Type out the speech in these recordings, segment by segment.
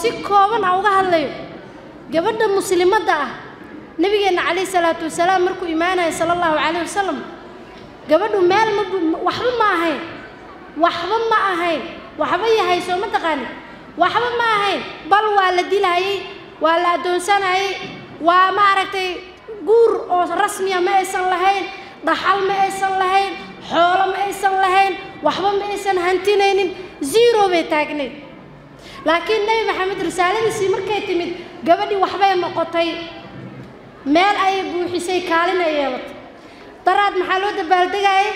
si kooban aan uga hadlayo. Gabadha muslimadda ah nebigeenna calayhi salaatu wasalaam markuu imaanaya sala allahu calayhi wasalam gabadhu meel ma waxba ma ahayn. Waxba ma ahayn. Waxba yahay soo ma taqaani. Waxba ma ahayn. Bal waa la dilayay waa la addoonsanayay waa maaragtay guur oo rasmiya ma aysan lahayn dhaxal ma aysan lahayn xoolo ma aysan lahayn waxba ma aysan hantinaynin. Zero bay taagnayd laakiin nebi maxamed risaaladiisii markay timid gabadhii waxbay noqotay. Meel ayay buuxisay kaalin ay yeelatay. Daraad maxaa loo dabaaldegayay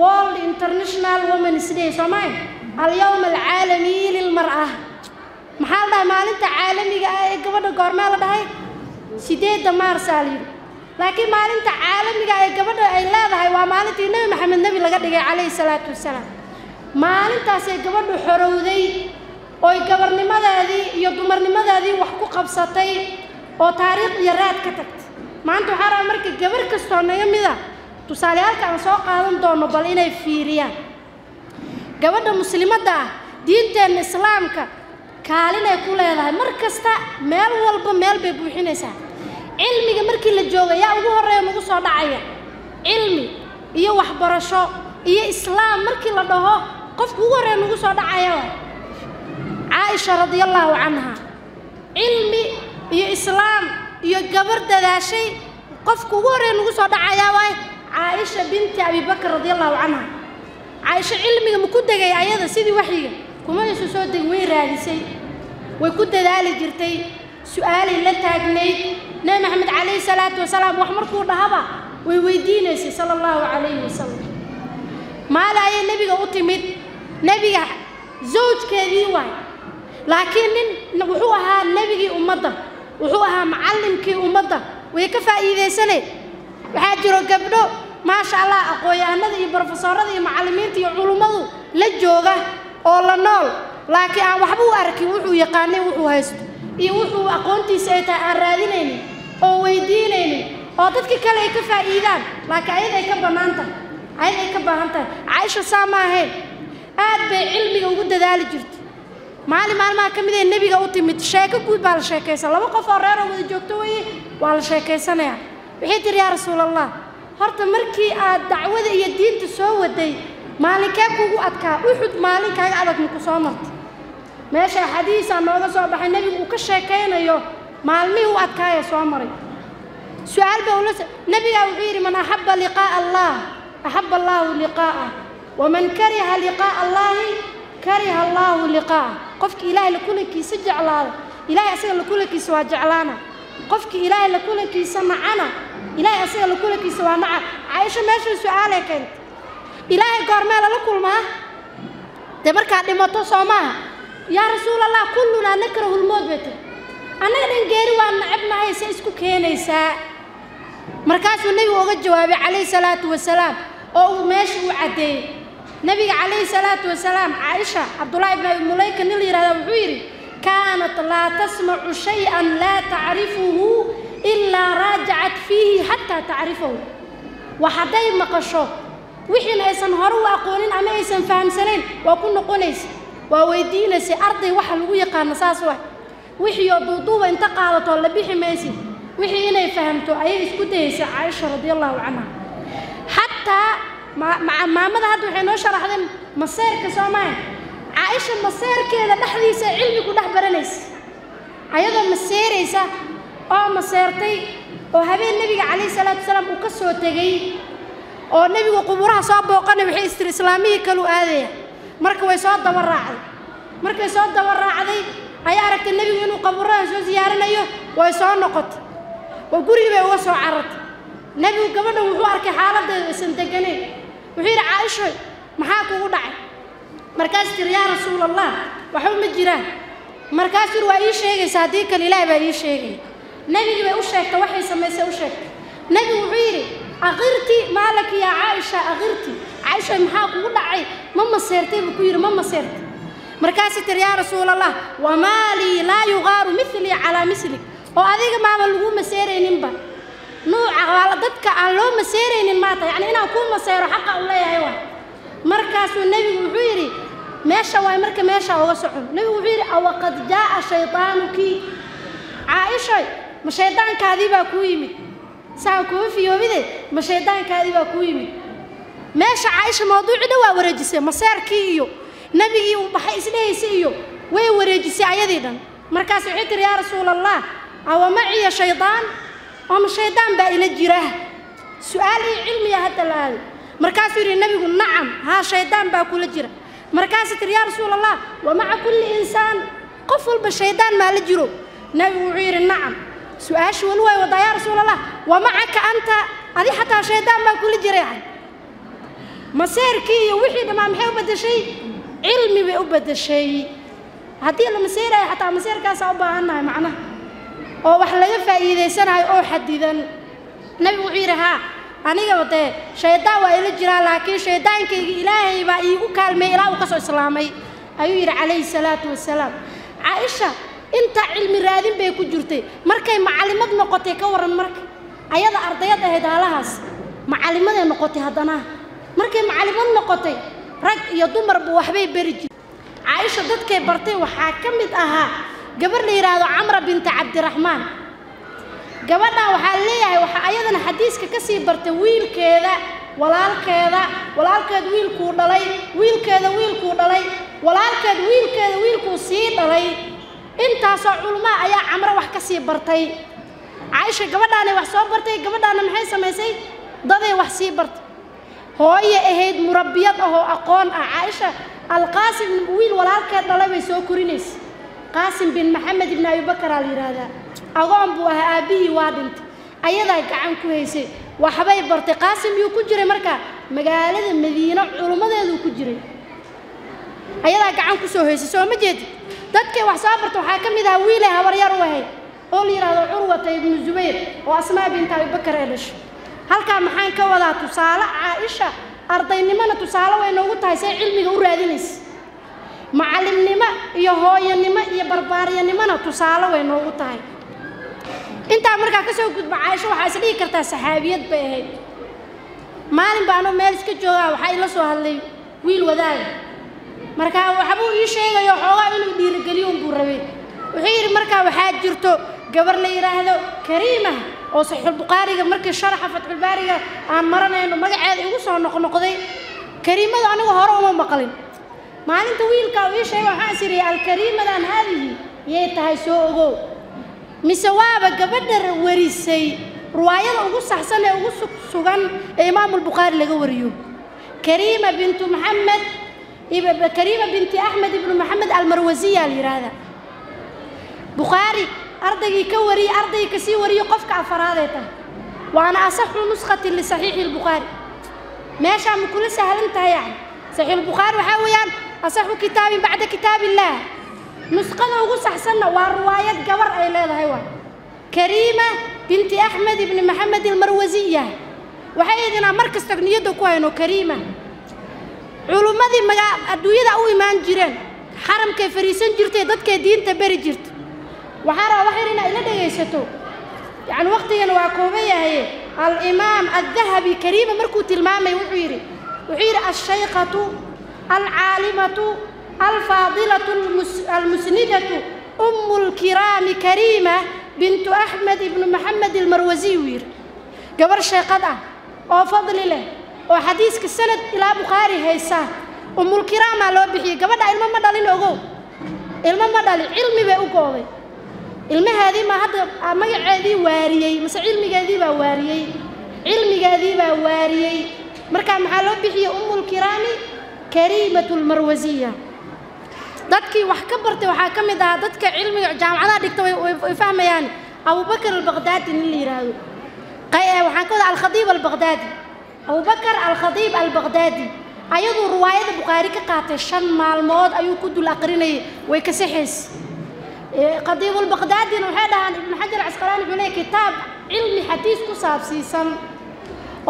world international women's day soomaali alyawm alcaalami lilmar'a maxaa la dhahay maalinta caalamiga ah ee gabadha goormee la dhahay? Sideedda maarsaa la yidhi laakiin maalinta caalamiga ee gabadha ay leedahay waa maalintii nebi maxamed nebi laga dhigay calayhi salaatu wasalaam. Maalintaasay gabadhu xorowday oy gabarnimadeedii iyo dumarnimadeedii wax ku qabsatay oo taariikh iyo raad ka tagtay. Maanta waxaa rabaa marka gabar kastoo naga mida tusaaleyaalka aan soo qaadan doono bal inay fiiriyaan. Gabadha muslimadda ah diinteenna islaamka kaalinay ku leedahay. Mar kasta meel walba meel bay buuxinaysaa. Cilmiga markii la jooga yaa ugu horreeya nagu soo dhacaya. Cilmi iyo waxbarasho iyo islaam markii la dhaho qofka ugu horreeya nagu soo dhacaya caaisha radia allaahu canha cilmi iyo islaam iyo gabar dadaashay qofka ugu horreeya nagu soo dhacayaa waay caaisha binti abibakar radia allaahu canha caaisho cilmiga ma ku degay ayada sidii waxyiga kuma aysu soo degi way raadisay way ku dadaali jirtay su'aalay la taagnayd nebi maxamed calayhi salaatu wasalaam wax markuu dhahaba way weydiinaysay sala allahu calayhi wasalam maali ayay nebiga u timid. Nebiga zawjkeedii waay laakiin nin wuxuu ahaa nebigii ummadda wuxuu ahaa macallimkii ummadda. Way ka faa'iidaysaneen waxaa jiro gabdho maasha allah aqoon-yahanada iyo brofesorada iyo macallimiinta iyo culummadu la jooga oo la nool. Laakiin aan waxba u arkin wuxuu yaqaanay wuxuu haysto. Iyo wuxuu aqoontiisa ay tahay aan raadinaynin oo weydiinaynin oo dadka kale ay ka faa'iidaan. Laakiin ayaday ka bannaan tahay ayaday ka baahan tahay caaisha saa ma ahayn aad bay cilmiga ugu dadaali jirtay maalin maalmaha ka mid ee nebiga u timid. Sheeko guud baa la sheekaysan. Laba qof oo reer oo wada joogto weye waa la sheekaysanayaa waxay tihi yaa rasuul allah horta markii aad dacwada iyo diinta soo waday maalinkee kugu adkaa? Uxud maalinkaaga adag maku soo martay meesha xadiisaa nooga soo baxay nebigu uu ka sheekaynayo maalmihii u adkaaya soo maray. Su'aal baa ula nebigaa wuxuu yidhi man axabba liqaa'a allah axabba allaahu liqaa'ah waman kariha liqaa'a allaahi kariha allaahu liqaa'ah qofkii ilaahay la kulankiisa jeclaada ilaahay asaga la kulankiisa waa jeclaana. Qofkii ilaahay la kulankiisa nacana ilaahay asaga la kulankiisa waa naca caaisho meesha su'aalay keentay ilaahay goormee lala kulmaa dee markaad dhimato soo maaha yaa rasuul allah kullunaa nakrahu lmood bay tiri annaga dhan geeri waa nacabnahay se isku keenaysaa. Markaasuu nebigu uga jawaabay calayhi salaatu wasalaam oo uu meesha u caddeeyey nebiga calayhi salaatu wasalaam caaisha cabdullaahi ibn abi mulayka nin la yihahda wuxuu yidhi kaanat laa tasmacu shay-an laa tacrifuhu ilaa raajacat fiihi xataa tacrifahu wax hadday maqasho wixiina aysan hore u aqoonin ama aysan fahamsanayn waa ku noqonaysa waa weydiinaysa arday waxa lagu yaqaano saas waay. Wixii oo duuduuba inta qaadato la bixi maysid wixii inay fahamto ayay isku dayaysa caaisha radia allahu canha xataa maamada hadda waxay noo sharaxdeen maseerka soomaaliya caaisha maseerkeeda dhexdiisa cilmi ku dhex baranaysa. Ayadoo maseeraysa oo maseertay oo habeen nebiga calayhi salaatu wasalaam uu ka soo tegey oo nebigu quburaha soo booqanay waxay istiri islaamihii kalu aadaya. Marka way soo daba raacday. Markay soo daba raacday ayaa aragtay nebigu inuu qabuuraha soo siyaaranayo way soo noqotay. Oo gurigii bay uga soo carartay. Nebigu gabadhan wuxuu arkay xaaladeedu aysan deganayn wuxuu yidhi caaisho maxaa kugu dhacay? Markaas tiri yaa rasuul allah waxba ma jiraan. Markaas yidhi waa ii sheegaysa haddii kale ilaah baa ii sheegaya nebigii bay u sheegtay waxay samaysay u sheegtay. Nebigu wuxuu yidhi aqirti maalaki yaa caaisha aqirti. Caaisha maxaa kugu dhacay? Ma maseertay buu ku yidhi ma maseertay. Markaasii tiri yaa rasuul allah wamaa lii laa yugaaru milii calaa mislik oo adiga maaba lagu maseerayninba nuuca dadka aan loo maseeraynin maata yacni inaan kuu maseero xaqa u leeyahay waa. Markaasuu nebigu wuxuu yidhi meesha waay marka meesha uga socon. Nebigu wuxuu yidhi awaqad jaa'a shaydaanuki caaishay ma shaydaankaadii baa kuu yimid. Saan kuwa fiyoobide ma shaydaankaadii baa kuu yimid. Meesha caaisha mawduucii dhan waa wareejisay maseerkii iyo nebigii uu baxay isdhehaysay iyo way wareejisay ayadii dhan. Markaas waxay tihi yaa rasuula allah awa shaydaan ooma shaydaan baa ila jira. Su'aal cilmiya hadda la aaday markaasuu yidhi nebigu nacam haa shaydaan baa kula jira. Markaasuu tihi yaa rasuula allah wa maca kulli insaan. Qof walba shaydaan maa la jiro. Nebigu wuxuu yidhi nacam su'aasha weli way wadaa yaa rasuula allah wa macaka anta adi xataa shaydaan baa kula jira maseerkii iyo wixii dhammaa maxay u beddeshay? Cilmi bay u beddeshay. Haddii la maseerayo xataa maseerkaasaa u baahannahay macnaha oo wax laga faa'iidaysanayo oo xadidan. Nebigu wuxuu yidhi haa anigaba dee shaydaan waa ila jiraa laakiin shaydaankayga ilaahay baa iigu kaalmeeyey ilaa uu ka soo islaamay. Ayuu yidhi calayhi salaatu wasalaam. Caaisha intaa cilmi raadin bay ku jirtay. Markay macallimad noqotay ka warran marka ayada ardayad ahayd haalahaas macallimaday noqotay haddana. Markay macallimad noqotay rag iyo dumarba waxbay beri jirtay caaisha dadkay bartay waxaa ka mid ahaa gabar la yidhaahdo camra binta cabdiraxmaan gabadhan waxaa leeyahay waxaa ayadana xadiiska ka sii bartay wiilkeeda walaalkeeda walaalkeed wiilkuu dhalay wiilkeeda wiilkuu dhalay walaalkeed wiilkeeda wiilkuu sii dhalay. Intaasoo culmaa ayaa camro wax ka sii bartay. Caaisha gabadhaanay wax soo bartay gabadhaana maxay samaysay? Daday wax sii bartay hooye ahayd murabbiyad ah oo aqoon ah caaisha alqaasim wiil walaalkeed dhalay bay soo korinaysa qaasim bin maxamed ibn abibakaraa la yidhaahdaa agoon buu ahaa aabbihii waa dhintay ayadaa gacan ku haysay. Waxbay bartay qaasim yuu ku jiray markaa magaalada madiino culummadeeduu ku jiray. Ayadaa gacan ku soo haysay soo ma jeedi? Dadkay wax soo barta waxaa ka mid ahaa wiilay habaryar u ahayd oo la yidhaahdo curwata ibnu zubayr oo asmaa binta abibakar ee dhashay. Halkaa maxaan ka wadaa tusaale caaisha ardaynimona tusaale way noogu tahay say cilmiga u raadinaysa macallimnimo iyo hooyanimo iyo barbaaryanimona tusaale way noogu tahay. Intaa markaa ka soo gudba caaisho waxaa is dhihi kartaa saxaabiyad bay ahayd. Maalin ba anoo meel iska joogaa waxaa ila soo hadlay wiil wadaaga markaa waxbuu ii sheegayo xoogaa inuu dhiirigeliyo unbuu rabay. Wuxuu yidhi markaa waxaa jirto gabar la yidhaahdo kariima oo saxiixulbukhaariga markii sharaxa fatxulbaariga aan maranayno magaceeda igu soo noqnoqday. Kariimada anigu hore uma maqlin maalinta wiilkaa uu ii sheegay waxaan is idhi alkariimadan haadihi yay tahay soo ogow. Mise waaba gabadha warisay riwaayada ugu saxsan ee ugu sugan ee imaamulbukhaari laga wariyo. Kariima bintu maxamed kariima binti axmed ibnu maxamed almarwasiya la yidhaahda bukhaari ardaygii ka wariyey ardaygii ka sii wariyo qofka afaraadee tahay waana asaxu nuskhati lisaxiixi lbukhaari meeshaa ma kula sahlan tahay yani? Saxiixulbukhaari waxaa weeyaan asaxu kitaabin bacda kitaab illaah nusqada ugu saxsanna waa riwaayad gabar ay leedahay waa kariima binti axmed ibni maxamed almarwasiya waxay idinaa mar kasta niyadda ku hayno kariima culummadii magaa adduunyada u imaan jireen xaramkay fariisan jirtay dadkay diinta beri jirta waxaa rabaa waxyar inaa ila dhegaysato yacni waqtigana waa kooban yahaye alimaam addahabi kariima markuu tilmaamay wuxuu yidhi alcaalimatu alfaadilatu almusnidatu ummu lkiraami kariima bintu axmed ibnu maxamed almarwasiy uu yidhi gabar sheeqad ah oo fadli leh oo xadiiska sanad ilaa bukhaari haysa ummulkiraamaa loo bixiyey gabadha ilmo ma dhalin ogow ilmo ma dhalin cilmi bay u gooday ilmaheedii maa hadda magaceedii waariyey mase cilmigeedii baa waariyey cilmigeedii baa waariyey markaa maxaa loo bixiyey ummulkiraami kariimatu lmarwasiya dadkii wax ka bartay waxaa ka mid ahaa dadka cilmiga jaamacadaha dhigta way fahmayaan abubakar albaqdaadi nin la yidhaahdo waxaan ka wadaa alkhadiib albaqdaadi abubakar alkhadiib albaqdaadi ayaduu riwaayada bukhaari ka qaatay shan maalmood ayuu ku dul aqrinayay way ka saxaysa qadiibulbaqdaadina waxay dhahaan ibnu xajar casqalaani wuxuu leeyahy kitaab cilmi xadiis ku saabsiisan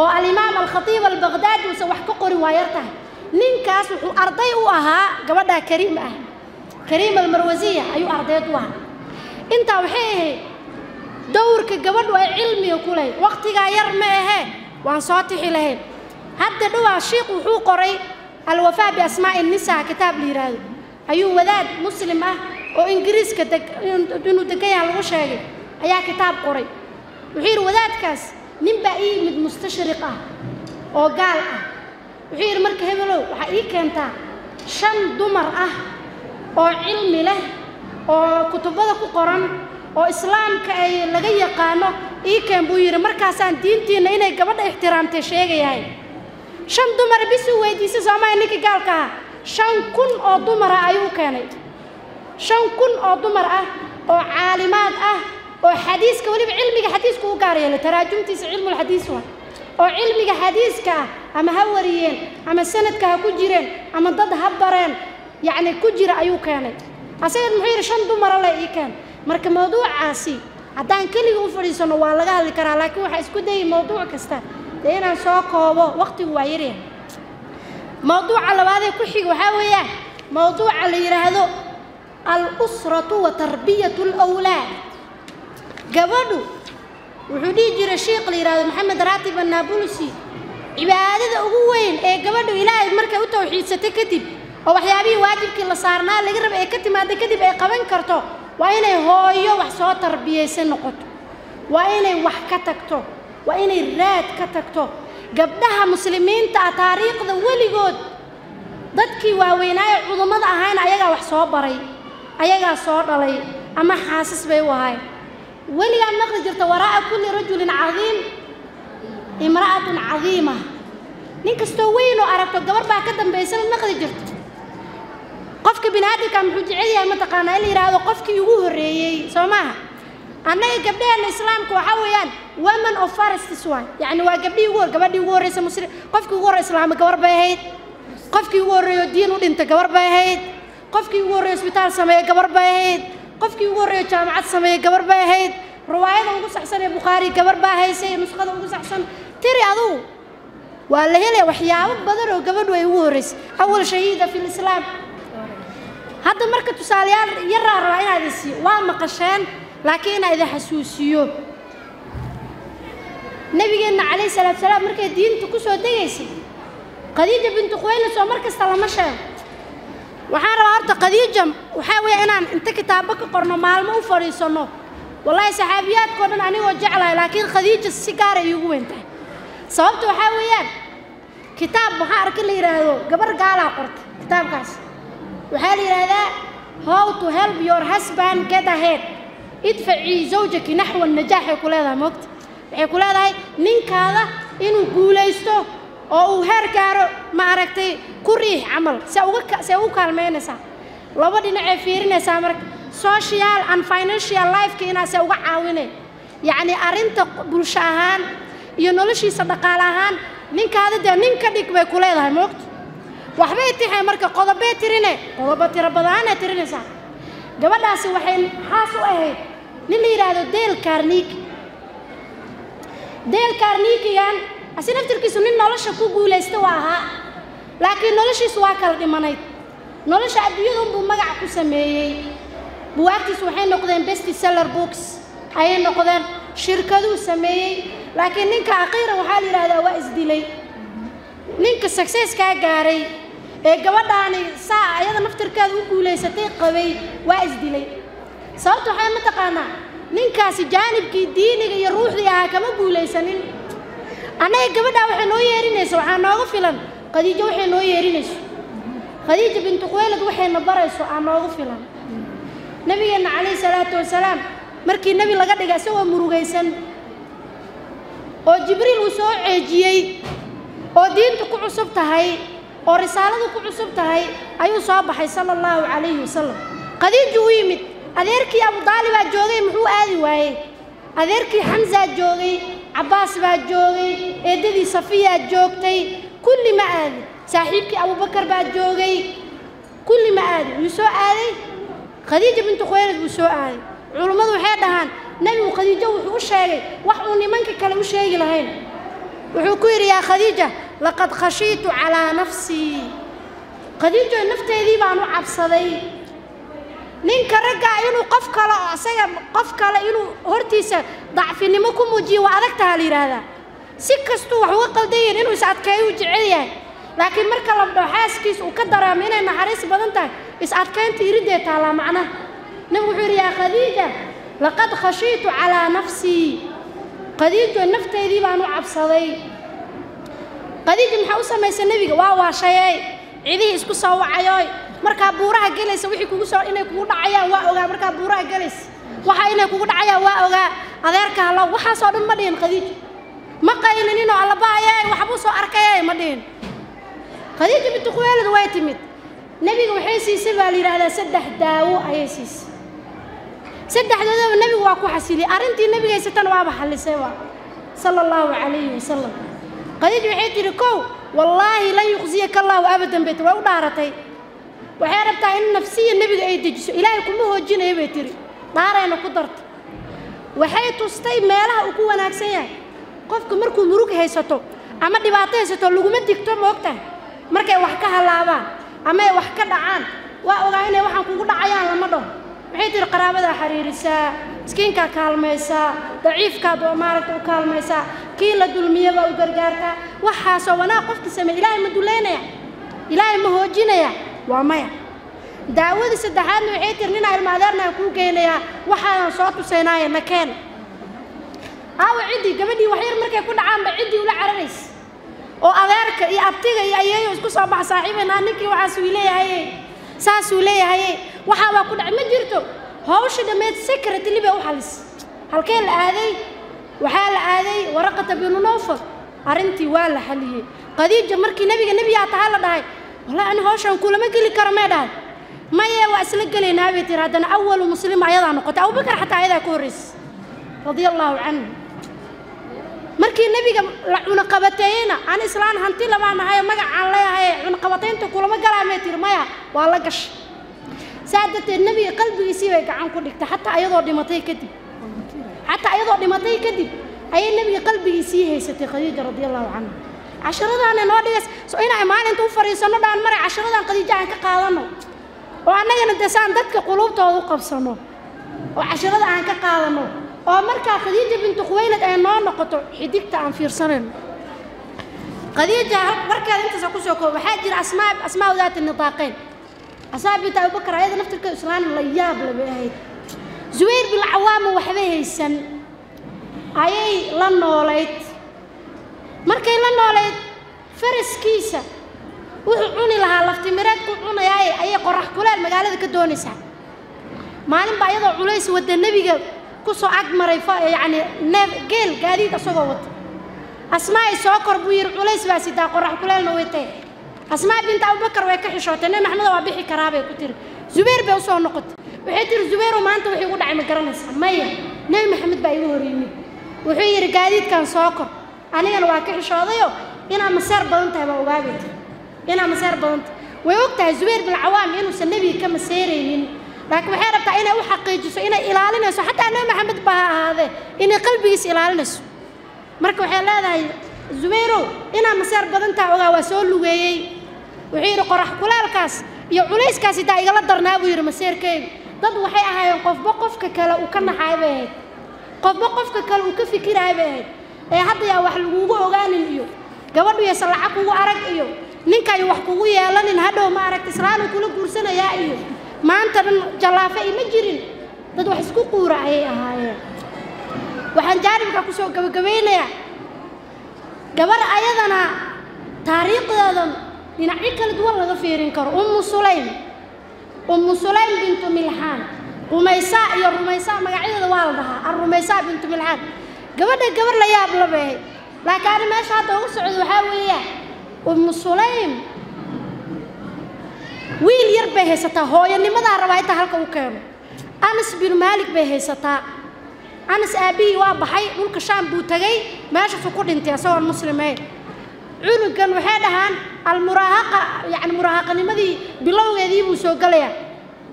oo alimaam alkhatiib albaqdaadi uusan wax ka qorin waa ninkaas wuxuu arday u ahaa gabadhaa kariim ah. Kariim almarwasiya ayuu ardayd u ahaa. Intaa waxay ahayd dowrka gabadhu ay cilmiga ku lahayd waqtigaa yar ma ahee waan soo tixi lahayn. Hadda dhowaa shiikh wuxuu qoray alwafaa biasmaa'i nisaa kitaab la yidhaahdo ayuu wadaad muslim ah oo ingiriiska inuu degan yaha lagu sheegay ayaa kitaab qoray. Wuxuu yidhi wadaadkaas nin baa ii yimid mustashriq ah oo gaal ah wuxuu yidhi marka hebelow waxaa ii keentaa shan dumar ah oo cilmi leh oo kutubada ku qoran oo islaamka ay laga yaqaano ii keen buu yidhi markaasaan diintiinna inay gabadha ixtiraamtay sheegayahay shan dumara bisuu weydiisay soomaya ninkii gaalka ahaa shan kun oo dumara ayuu keenay shan kun oo dumar ah oo caalimaad ah oo xadiiska weliba cilmiga xadiiska u gaar yeelay taraajumtiisa cilmulxadiis waa oo cilmiga xadiiska ah ama ha wariyeen ama sanadka ha ku jireen ama dad ha bareen yacni ku jira ayuu keenay. Asagan muxuu yidhi shan dumara le ii keen. Marka mawduucaasi haddaan keliga u fadhiisanno waa laga hadli karaa laakiin waxaa isku dayay mawduuc kasta. Dee inaan soo koobo waqtigu waa yaryahay mawduuca labaadee ku xiga waxaa weeyaan mawduuca la yidhaahdo al-usratu wa tarbiyatu alawlaad gabadhu wuxuu dhihi jiray sheikh la yidhahdo maxamed raatib annaabulusi cibaadada ugu weyn ee gabadhu ilaahay markay u tawxiidsatay kadib oo waxyaabihii waajibkii la saarnaa laga raba ee ka timaada kadib ay qaban karto waa inay hooyo wax soo tarbiyaysan noqoto. Waa inay wax ka tagto. Waa inay raad ka tagto. Gabdhaha muslimiinta ah taariikhda weligood dadkii waaweynaaye cudummada ahayna ayagaa wax soo baray ayagaa soo dhalay ama xaasas bay u ahayn. Weligaa maqli jirta waraa'a kulli rajulin cadiim imra'atun cadiima. Nin kastoo weyn oo aragto gabar baa ka dambaysana maqli jirto. Qofka bini aadamka muxuu jecel yahay mataqaanaa in la yidhaahdo qofkii ugu horreeyey soo maaha annaga gabdhaheenna islaamka waxaa weeyaan women of forestis waay yacni waa gabdhihii ugu hor gabadhii ugu horreysa muslim qofkii ugu horrey islaama gabar bay ahayd. Qofkii ugu horreeyo diin u dhintay gabar bay ahayd. Qofkii ugu horreeyo isbitaal sameeye gabar bay ahayd. Qofkii ugu horreeyo jaamacad sameeye gabar bay ahayd. Riwaayada ugu saxsan ee bukhaari gabar baa haysay nuskhada ugu saxsan tiri adugu waa la helaya waxyaabo badan oo gabadhu ay ugu horreysay. Awal shahiida fi lislaam hadda marka tusaalayaal yaraa rabaa inaad isiiyo waa maqasheen laakiin inaa idin xasuusiyo. Nabigeenna calayhi salaatu salaam markay diinta ku soo degaysay khadiija bintu khuwayla soo mar kasta lama sheego. Waxaan rabaa horta khadiija waxaa weeye inaan inta kitaabo ka qorno maalmo u fadhiisanno wallaahi saxaabiyaadkao dhan anigoo jeclahay laakiin khadiija si gaara iigu weyn tahay sababta waxaa weeyaan kitaab waxaa arka la yidhaahdo gabar gaalaa qorta kitaabkaas. Waxaa la yidhaahdaa how to help your husband get ahead. Idfacii zawjaki naxwa najaaxay ku leedahay moogta waxay ku leedahay ninkaada inuu guulaysto oo uu heer gaaro ma aragtay ku riix camal se uga se ugu kaalmaynaysaa laba dhinacay fiirinaysaa marka social and financial lifeka inaad se uga caawinay. Yacni arrinta bulsho ahaan iyo noloshiisa dhaqaale ahaan ninkaada dee nin ka dhig bay ku leedahay moogta waxbay tixeen marka qodobay tirine qodobo tiro badaanay tirinaysaa. Gabadhaasi waxay xaas u ahayd nin la yidhaahdo deel kaarniik deel kaarniikigan asi naftirkiisu nin nolosha ku guulaysta waa ahaa laakiin noloshiisu waa kala dhimanayd. Nolosha adduunyada unbuu magac ku sameeyey. Buwaagtiisu waxay noqdeen besti seller books ayay noqdeen shirkaduu sameeyey laakiin ninka akhiiran waxaa la yidhahdaa waa isdilay. Ninka successkaa gaaray ee gabadhaani saa ayada naftirkeeda u guulaysatay qabay waa isdilay. Sababta waxaa mataqaanaa ninkaasi jaanibkii diiniga iyo ruuxdii ahaa kama guulaysanin. Annaga gabadhaa waxay noo yeerinaysa waxaa nooga filan khadiijo waxay noo yeerinayso. Khadiija bintu khuwaylad waxayna barayso aa noogu filan. Nabigeenna calayhi salaatu wasalaam markii nebi laga dhiga isagoo murugaysan oo jibriil uu soo ceejiyey oo diintu ku cusub tahay oo risaaladu ku cusub tahay ayuu soo baxay sala allahu calayhi wasalam khadiiju u yimid. Adeerkii abudaalibaa joogay muxuu aadi waayey? Adeerkii xamsaa joogay cabbaas baa joogay eeddadii safiyaa joogtay kulli ma aadin saaxiibkii abubakar baa joogay kulli ma aadin wuu soo aaday? Khadiija bintu khuwaylad buu soo aaday. Culummadu waxay dhahaan nebigu khadiijo wuxuu u sheegay wax uu nimanka kale u sheegi lahayn. Wuxuu ku yidhi yaa khadiija laqad khashiitu calaa nafsii khadiijo nafteedii baan u cabsaday. Ninka raggaa inuu qof kale oo isaga qof kale inuu hortiisa dacfinimo ku muujiyo waa adag taha la yidhaahdaa. Si kastuu wax uga qaldayin inuu is adkeeyo u jecel yahay. Laakiin marka la dhaho xaaskiisa uu ka dareemo inay naxariis badan tahay is adkaynta iridee taallaa macnaha. Nabigu wuxuu yidhi yaa khadiija laqad khashiitu calaa nafsii khadiijo nafteydii baan u cabsaday khadiija maxaa u samaysay nebiga. Waa waashayey cidihii isku soo wacayoy markaa buuraha gelaysa wixii kugu soo inay kugu dhacayaan waa ogaa. Markaa buuraha gelaysa waxa inay kugu dhacayaan waa ogaa. Adeerka waxaasoo dhan ma dhihin khadiijo ma qaylininoo allabaayey waxbuu soo arkayey ma dhihin. Khadiija bintu khuweelad way timid. Nebiga waxay siisay baa la yidhaahdaa saddex daawo ayay siisay saddexdoodaba nebigu waa ku xasiliyey arrintii nebigaysatana waaba xallisayba sala allahu calayhi wasalam khadiija waxay tidhi kow wallaahi lan yuqsiyaka allahu abadan bay tiri way u dhaaratay. Waxay rabtaa in nafsiya nebiga ay dejiso. Ilaahay kuma hoojinayo bay tiri dhaarayna ku darta waxay tustay meelaha uu ku wanaagsan yahay. Qofka markuu murug haysato ama dhibaato haysato laguma digto ma ogtahay markay wax ka halaabaan ama ay wax ka dhacaan waa ogaa inay waxaan kugu dhacayaan lama dhaho waxay tihi qaraabadaa xiriirisaa miskiinkaa kaalmaysaa daciifkaad oo maaragta u kaalmaysaa kii la dulmiyabaa u gargaartaa waxaasoo wanaag qofka sameey ilaahay ma duleynaya? Ilaahay ma hoojinaya? Waa maya. Daawadii saddexaadna waxay tiri ninaa ilma adeernaan kuu geynayaa? Waxaanan soo tusaynaaye na keen. Aawa ciddii gabadhii waxyar markay ku dhacaanba ciddii ula cararaysa oo adeerka iyo abtiga iyo ayeeyo isku soo baxa saaxiibaynaa ninkii waxaasuu leeyahaye saasuu leeyahaye waxaa baa ku dhacay ma jirto. Hawsha dhammeed secretly bay u xalis. Halkee la aaday? Waxaa la aaday waraqata binu nawfal arrintii waa la xaliyey. Khadiija markii nebiga nebiyaa tahaa la dhahay wallahi ani hawshan kulama geli karo may dhahay. Maye waa isla gelaynaa bay tiri haddana awalu muslima ayadaa noqotay. Abubakar xataa ayadaa ka horraysay radia allaahu canhu markii nebiga la cunaqabateeyeyna aan islaan hanti labaa nahayo magacaan leeyahay cunaqabataynta kulama galaa may tiri maya waa la gashay saa darteed nebiga qalbigiisii bay gacan ku dhigtay xataa ayadoo dhimatay kadib. Xataa ayadoo dhimatay kadib ayay nebiga qalbigiisii haysatay khadiija radia allahu canha casharadaana noo dhigays so maalinta u fadhiisanno dhaan maray casharadan khadiija aan ka qaadano. Oo annagana dee saan dadka quluubtooda u qabsano. Oo casharada aan ka qaadano oo markaa khadiija bintu khuwaylad ay noo noqoto xidigta aan fiirsanayno khadiija warkeeda intaasa ku soo koob waxaa jira asmaa asmaa daati nidaaqayn asmaa binta abubakar ayada naftirkeeda islaan la yaab labay ahayd. Zubayr bil cawaama waxbay haysan. Ayay la noolayd. Markay la noolayd faraskiisa wuxuu cuni lahaa laftimireedku cunayaaye ayay qorax kuleel magaalada ka doonaysaa. Maalinba ayadoo culays wadda nebiga ku soo ag maray yacni neef geel gaadiid isagoo wata asmaay soo kor buu yidhi culays baa sidaa qorax kuleelna way tahay asmaa binta abubakar way ka xishootay nebi maxameda waa bixi karaa bay ku tiri. Zubayr bay u soo noqotay. Waxay tiri zubayrow maanta wixii igu dhacay ma garanaysaa? Maya nebi maxamed baa igu hor yimid wuxuu yidhi gaadiidkan soo kor anigana waa ka xishoodayo inaa maseer badan tahay baa ogaabay tiri. Inaa maseer badan tahay. Way og tahay zubayr bin cawaam inuusan nebiga ka maseeraynin laakiin waxay rabtaa inay u xaqiijiso inay ilaalinayso. Xataa nebi maxamed baa ha ahaadee inay qalbigiisa ilaalinayso. Marka waxay leedahay zubayrow inaa maseer badan tahay ogaa waa soo lugeeyey. Wuxuu yidhi qorax kulaalkaas iyo culayskaas idaa igala darnaa buu yidhi maseerkeyga dad waxay ahaayeen qofba qofka kale uu ka naxaay bay ahayd. Qofba qofka kale uu ka fikiraay bay ahayd. Ee hadda yaa wax lagugu ogaanin iyo gabadhu yaysan lacag kugu arag iyo ninkayu wax kugu yeelanin hadhow ma aragta islaanuu kula guursanayaa iyo maanta dhan jallaafe ima jirin. Dad wax isku quura ayay ahaayeen. Waxaan jaanibka ku soo gabagabaynayaa gabar ayadana taariikhdeedan dhinacyo kala duwan laga fiirin karo. Ummu sulaym. Ummu sulaym bintu milxaan. Rumaysaa iyo rumaysaa magacyadeeda waa la dhahaa. Alrumaysaa bintu milxaan. Gabadha gabar la yaab labeey laakiin ani meesha hadda ugu socdo waxaa weeyaa ummu sulaym wiil yar bay haysataa hooyanimadaa rabaa intaa halka u keeno. Anas binu maalik bay haysataa anas aabbihii waa baxay dhulka shaam buu tegey meeshaasu ku dhintay isagoon muslimeyn cunugan waxay dhahaan almuraahaqa yacni muraahaqanimadii bilowgeedii buu soo gelayaa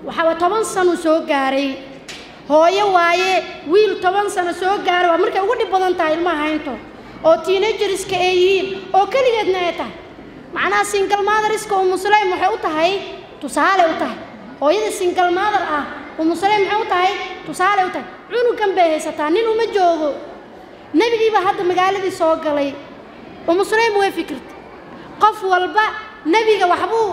waxaa toban sanuu soo gaaray. Hooyo waaye wiil toban sano soo gaaray waa markay ugu dhib badan tahay ilmaha haynto. Oo teenageriska ay yihiin oo keligeedna ay tahay macnaha single motheriska umu sulaym waxay u tahay? Tusaale u tahay. Hooyada single mother ah umu sulaym maxay u tahay? Tusaale u tahay. Cunugan bay haysataa nin uma joogo. Nebigiibaa hadda magaaladii soo galay. Umu sulaym way fikirtay. Qof walba nebiga waxbuu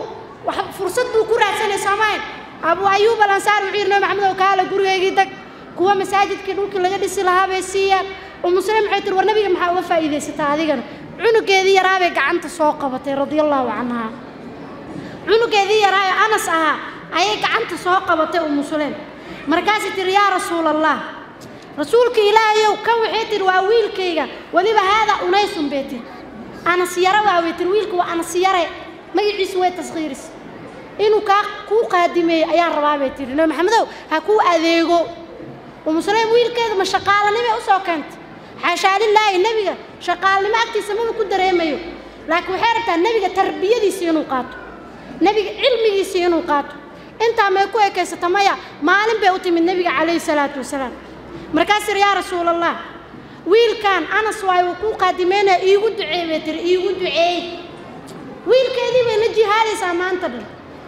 wax fursad ku raadsanay soomayn abu ayuub alansaar wuxuu yidhi nabi maxamed oo kaala gurigaygii dag kuwa masaajidkii dhulkii laga dhisi lahaa bay siiyaan. Umu sulaym waxay tiri war nebiga maxaa uga faa'iidaysataa adigana cunugeedii yaraabay gacanta soo qabatay radia allahu canhaa cunugeedii yaraa ee anas ahaa ayay gacanta soo qabatay umu sulaym. Markaasay tiri yaa rasuul allah rasuulka ilaahayow kan waxay tiri waa wiilkayga. Weliba haadaa unaysun bay tiri anas yara waa way tiri wiilka waa anas yare. Magaciisu way taskhiiris inuu kaa kuu qaadimeeyo ayaan rabaa bay tiri nabi maxamedow ha kuu adeego. Umu sulaym wiilkeeda ma shaqaalanimay u soo keentay xaashaa lilaahi nebiga shaqaalanimo agtiisa maba ku dareemayo? Laakiin waxay rabtaa nebiga tarbiyadiisa inuu qaato. Nebiga cilmigiisa inuu qaato. Intaa may ku ekaysata maya? Maalin bay u timid nebiga calayhi salaatu wasalaam. Markaas tiri yaa rasuul allah wiilkan anas waayo wuu kuu qaadimeynaya iigu duceey bay tiri iigu duceey wiilkeedii bay la jihaadaysaa maanta dhan.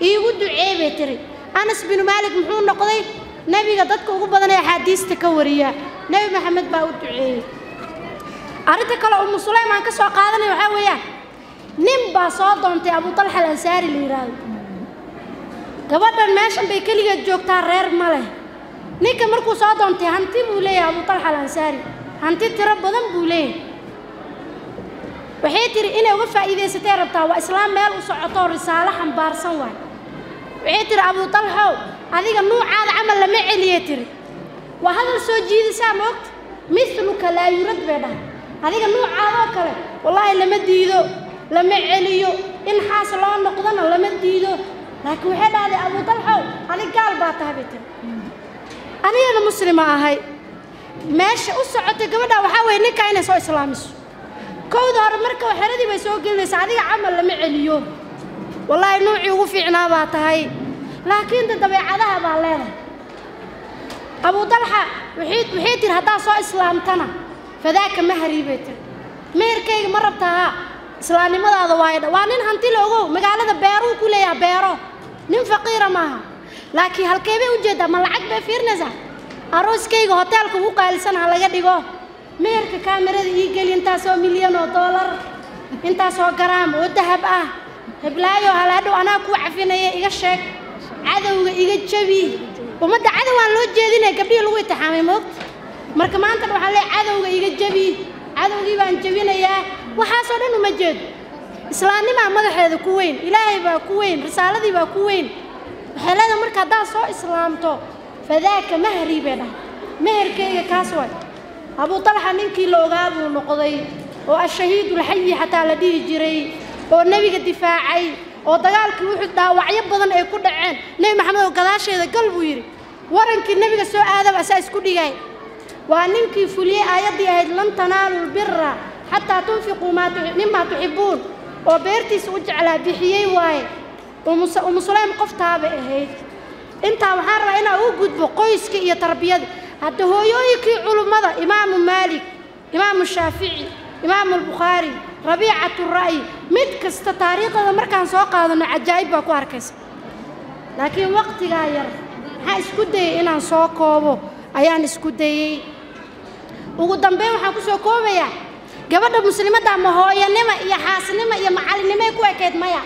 Iigu duceey bay tiri. Anas binu maalik muxuu noqday? Nebiga dadka ugu badan ee axaadiista ka wariya nebi maxamed baa u duceeyey arrinta kale umu sulaym aan ka soo qaadanaya waxaa weeyaan nin baa soo doontay abu talxa al ansaari la yidhaahdo gabadhan meeshan bay keligeed joogtaa reer ma leh. Ninka markuu soo doontay hanti buu leeyahay abu talxa al ansaari hanti tiro badan buu leeyahay. Waxay tiri inay uga faa'iidaysatay rabtaa waa islaam meel u socotoo risaalo xambaarsan waay. Waxay tiri abu talxow adiga nuucaada camal lama celiyey tiri waa hadal soo jiidisaa moogta misluka laa yurad bay dhahay adiga nuucaadoo kale wallaahi lama diido lama celiyo. In xaas loo noqdona lama diido. Laakiin waxay dhahday abu talxow adig gaal baa tahay bay tiri. Anigana muslima ahay. Meesha u socotay gabadha waxaa weeye ninkaa inay soo islaamiso. Kowda hore marka xeradii bay soo gelinaysaa adiga camal lama celiyo. Wallaahi nuucii ugu fiicnaa baa tahay. Laakiin de dabeecadaha baa leedahay. Abu dalxa waxay waxay tiri haddaa soo islaamtana fadaaka mahrii bay tiri meherkayga ma rabtaa haa islaamnimadaada waayadha waa nin hanti la ogow magaalada beeruu ku leeyaha beero. Nin faqiira maaha. Laakiin halkee bay ujeeddaa ma lacag bay fiirinaysaa arooskayga hoteelka ugu qaalisan ha laga dhigo. Meherka kaamirada ii geli intaasoo milyan oo doolar intaasoo garaam oo dahab ah. Heblaayo halaadhow anaa kuu cafinaya iga sheeg. Cadowga iga jabi. Ummadda cadow aan loo jeedinaya gabdhihii lagu itixaamay moogta marka maanta waxaan leeyahay cadowga iga jabi. Cadowgii baan jebinayaa waxaasoo dhan uma jeedo islaamnimaa madaxeeda ku weyn ilaahay baa ku weyn risaaladii baa ku weyn. Waxay leedahay marka haddaad soo islaamto fadaaka mahrii bay dhahay. Meherkayga kaas waay. Abu talxa ninkii la buu noqday oo ashahiidulxayi xataa la dhihi jiray oo nebiga difaacay oo dagaalkii wuxuu dhaawacyo badan ay ku dhaceen. Nebi maxamed oo gadaasheeda gal buu yidhi warankii nebiga soo aadaba asaa isku dhigay waa ninkii fuliyey aayaddii ahayd lan tanaalu lbira xataa tunfiquu mimaa tuxibbuun oo beertiisa u jeclaa bixiyey waaye umu sulaym qoftaabay ahayd. Intaa waxaan rabaa inaa u gudbo qoyska iyo tarbiyada hadda hooyooyinkii culummada imaamu maalik imaamu shaafici imaamu albukhaari rabiicatu ra'yi mid kasta taariikhdooda markaan soo qaadano cajaa'ib baa ku arkaysa. Laakiin waqtigaa yar maxaa isku dayey inaan soo koobo? Ayaan isku dayey ugu dambeyn waxaan ku soo koobayaa gabadha muslimadda ama hooyanimo iyo xaasnimo iyo macalinimay ku ekayd maya.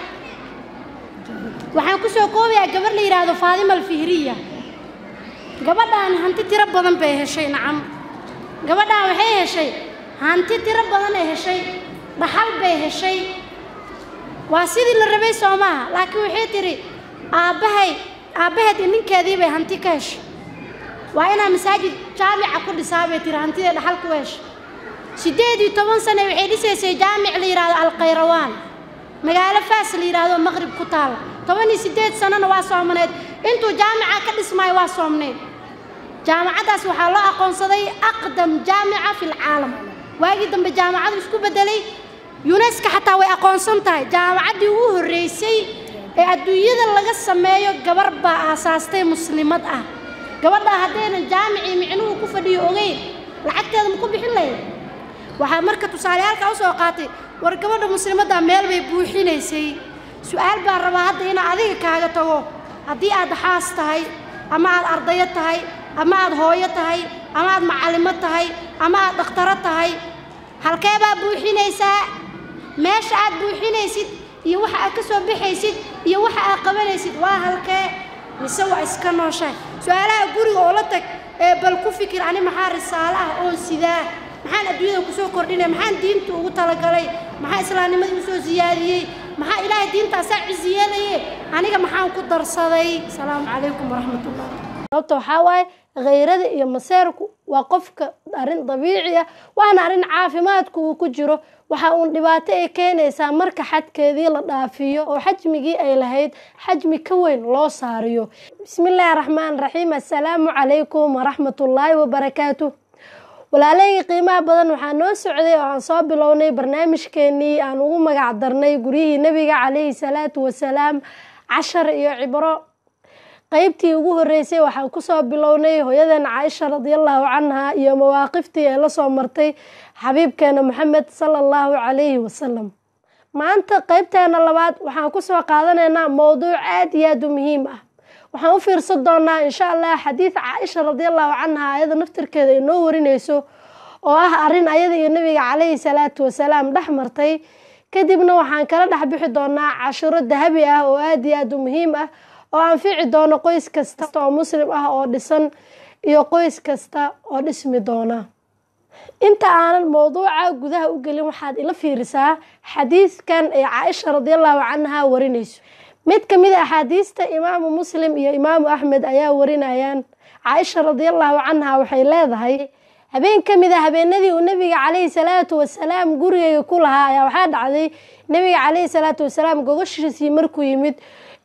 Waxaan ku soo koobayaa gabar la yidhaahdo faadima alfihriya. Gabadhaan hanti tiro badan bay heshay nacam. Gabadhaan waxay heshay hanti tiro badan ay heshay dhaxal bay heshay. Waa sidii la rabay soo maaha laakiin waxay tidhi aabbahay aabbaheed iyo ninkeedii bay hanti ka heshay waa inaa masaajid jaamica ku dhisaa bay tihi hantidee dhaxal ku heshay siddeed iyo toban sane waxay dhisaysay jaamic la yidhaahdo alkhayrawaan magaalo faas la yidhaahdo maqrib ku taala toban iyo siddeed sanona waa soomaneed. Intuu jaamica ka dhismaayo waa soomneed jaamacaddaas waxaa loo aqoonsaday aqdam jaamica fi lcaalam waagii dambe jaamacadu isku beddelay. Yuneska xataa way aqoonsan tahay. Jaamacaddii ugu horreysay ee adduunyada laga sameeyo gabar baa aasaastay muslimad ah gabadhaa haddaynan jaamicii micnuhu ku fadhiyo ogeyn lacagteeda ma ku bixin lahayd? Waxaa marka tusaaleyaalkaa u soo qaatay war gabadha muslimadda meel bay buuxinaysay. Su'aal baan rabaa hadda inaa adiga kaaga tago. Haddii aad xaas tahay ama aad ardayo tahay ama aad hooyo tahay ama aad macallimo tahay ama aad dhakhtaro tahay halkee baa buuxinaysaa? Meesha aad buuxinaysid iyo waxa aad ka soo bixaysid iyo waxa aad qabanaysid waa halkee mise waa iska nooshahay su'aalaha guriga oo la tag ee bal ku fikir ani maxaa risaalo ah oo sidaa? Maxaan adduunyada ku soo kordhinay? Maxaan diinta ugu talagalay? Maxaa islaamnimada u soo siyaadiyey? Maxaa ilaahay diintaasaa cisiyeelaye aniga maxaan ku darsaday? Asalaamu calaykum waraxmatullah sababta waxaa waaye khayrada iyo maseerku waa qofka arrin dabiici ah waana arrin caafimaadku uu ku jiro. Waxa uun dhibaato ay keenaysaa marka xadkeedii la dhaafiyo oo xajmigii ay lahayd xajmi ka weyn loo saariyo. Bismillaahi raxmaan raxiim assalaamu calaykum waraxmatullaahi wabarakaatu walaalahayga qiimaha badan waxaa noo socday oo aan soo bilownay barnaamijkeenii aan ugu magac darnay guryihii nebiga calayhi salaatu wasalaam cashar iyo cibro qeybtii ugu horeysay waxaan ku soo bilownay hooyadan caaisha radiallahu canha iyo mawaaqiftii ee la soo martay xabiibkeena moxamed sala allahu calayhi wasalam maanta qeybteena labaad waxaan ku soo qaadanaynaa mowduuc aada iyo aada u muhiim ah. Waxaan u fiirsan doonaa insha allah xadiid caaisha radiallahu canha ayada naftirkeeda ay noo warinayso oo ah arrin ayada iyo nabiga calayhi salaatu wasalaam dhex martay. Kadibna waxaan kala dhex bixi doonaa cashiro dahabi ah oo aada iyo aada u muhiim ah oo anfici doono qoys kasta oo muslim ah oo dhisan iyo qoys kasta oo dhismi doona. Inta aanan mowduuca gudaha u gelin waxaad ila fiirisaa xadiidkan ee caaisha radiallahu canha warinayso. Mid ka mid a axaadiista imaamu muslim iyo imaamu axmed ayaa warinayaan. Caaisha radiallahu canha waxay leedahay habeen ka mid a habeenadii uu nabiga calayhi salaatu wasalaam gurigeyga ku lahaa ayaa waxaa dhacday nabiga calayhi salaatu wasalaam gogashiisii markuu yimid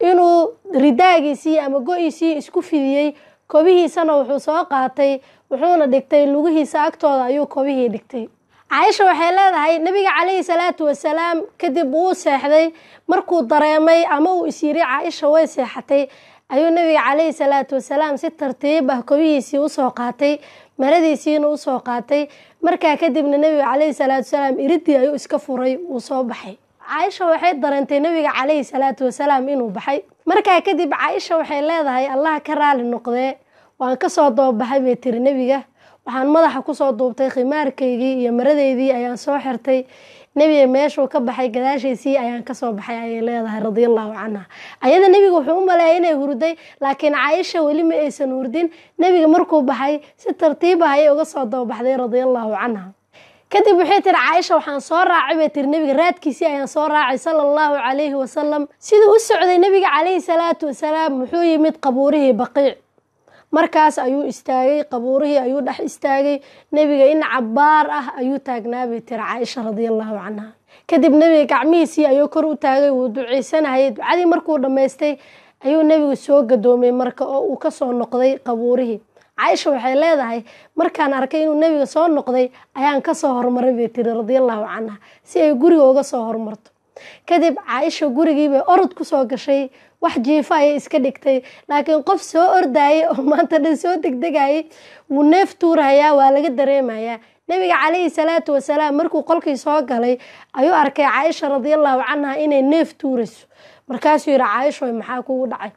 inuu ridaagiisii ama go-iisii isku fidiyey kobihiisana wuxuu soo qaatay wuxuuna dhigtay lugihiisa agtooda ayuu kobihii dhigtay. Caaisha waxay leedahay nabiga calayhi salaatu wasalaam kadib wuu seexday markuu dareemay ama uu is yiri caaisha way seexatay ayuu nabiga calayhi salaatu wasalaam si tartiib ah kobihiisii u soo qaatay maradiisiina u soo qaatay. Markaa kadibna nabiga calayhi salaatu wasalaam iridii ayuu iska furay wuu soo baxay caaisha waxay dareentay nabiga calayhi salaatu wasalaam inuu baxay. Markaa kadib caaisha waxay leedahay allah ka raali noqdee waan ka soo dababaxay bay tiri nebiga. Waxaan madaxa ku soo duubtay khimaarkaygii iyo maradeydii ayaan soo xirtay. Nebiga meeshuu ka baxay gadaashiisii ayaan ka soo baxay ayay leedahay radiallahu canha. Ayada nebiga wuxuu u maleeyay inay hurday laakiin caaisha weli ma aysan hurdin. Nebiga markuu baxay si tartiib ah ayay uga soo dababaxday radiallahu canha kadib waxay tiri caaisha waxaan soo raacay bay tiri. Nebiga raadkiisii ayaan soo raacay sala allahu calayhi wasalam siduu u socday nebiga calayhi salaatu wasalaam wuxuu yimid qabuurihii baqiic. Markaas ayuu istaagay qabuurihii ayuu dhex istaagay. Nebiga in cabaar ah ayuu taagnaa bay tiri caaisha radiallahu canha. Kadib nebiga gacmihiisii ayuu kor u taagay wuu duceysanayay ducadii markuu dhammaystay ayuu nebigu soo gadoomay marka oo uu ka soo noqday qabuurihii caaisha waxay leedahay markaan arkay inuu nebiga soo noqday ayaan ka soo hormaray bay tiri radiallahu canha si ay guriga uga soo hormarto. Kadib caaisha gurigiibay orod ku soo gashay wax jiifo ayay iska dhigtay laakiin qof soo ordayay oo maanta dhan soo degdegayay wuu neef tuurahayaa waa laga dareemayaa. Nebiga calayhi salaatu wasalaam markuu qolkii soo galay ayuu arkay caaisha radiallahu canha inay neef tuurayso. Markaasuu yihi caaishoy maxaa kugu dhacay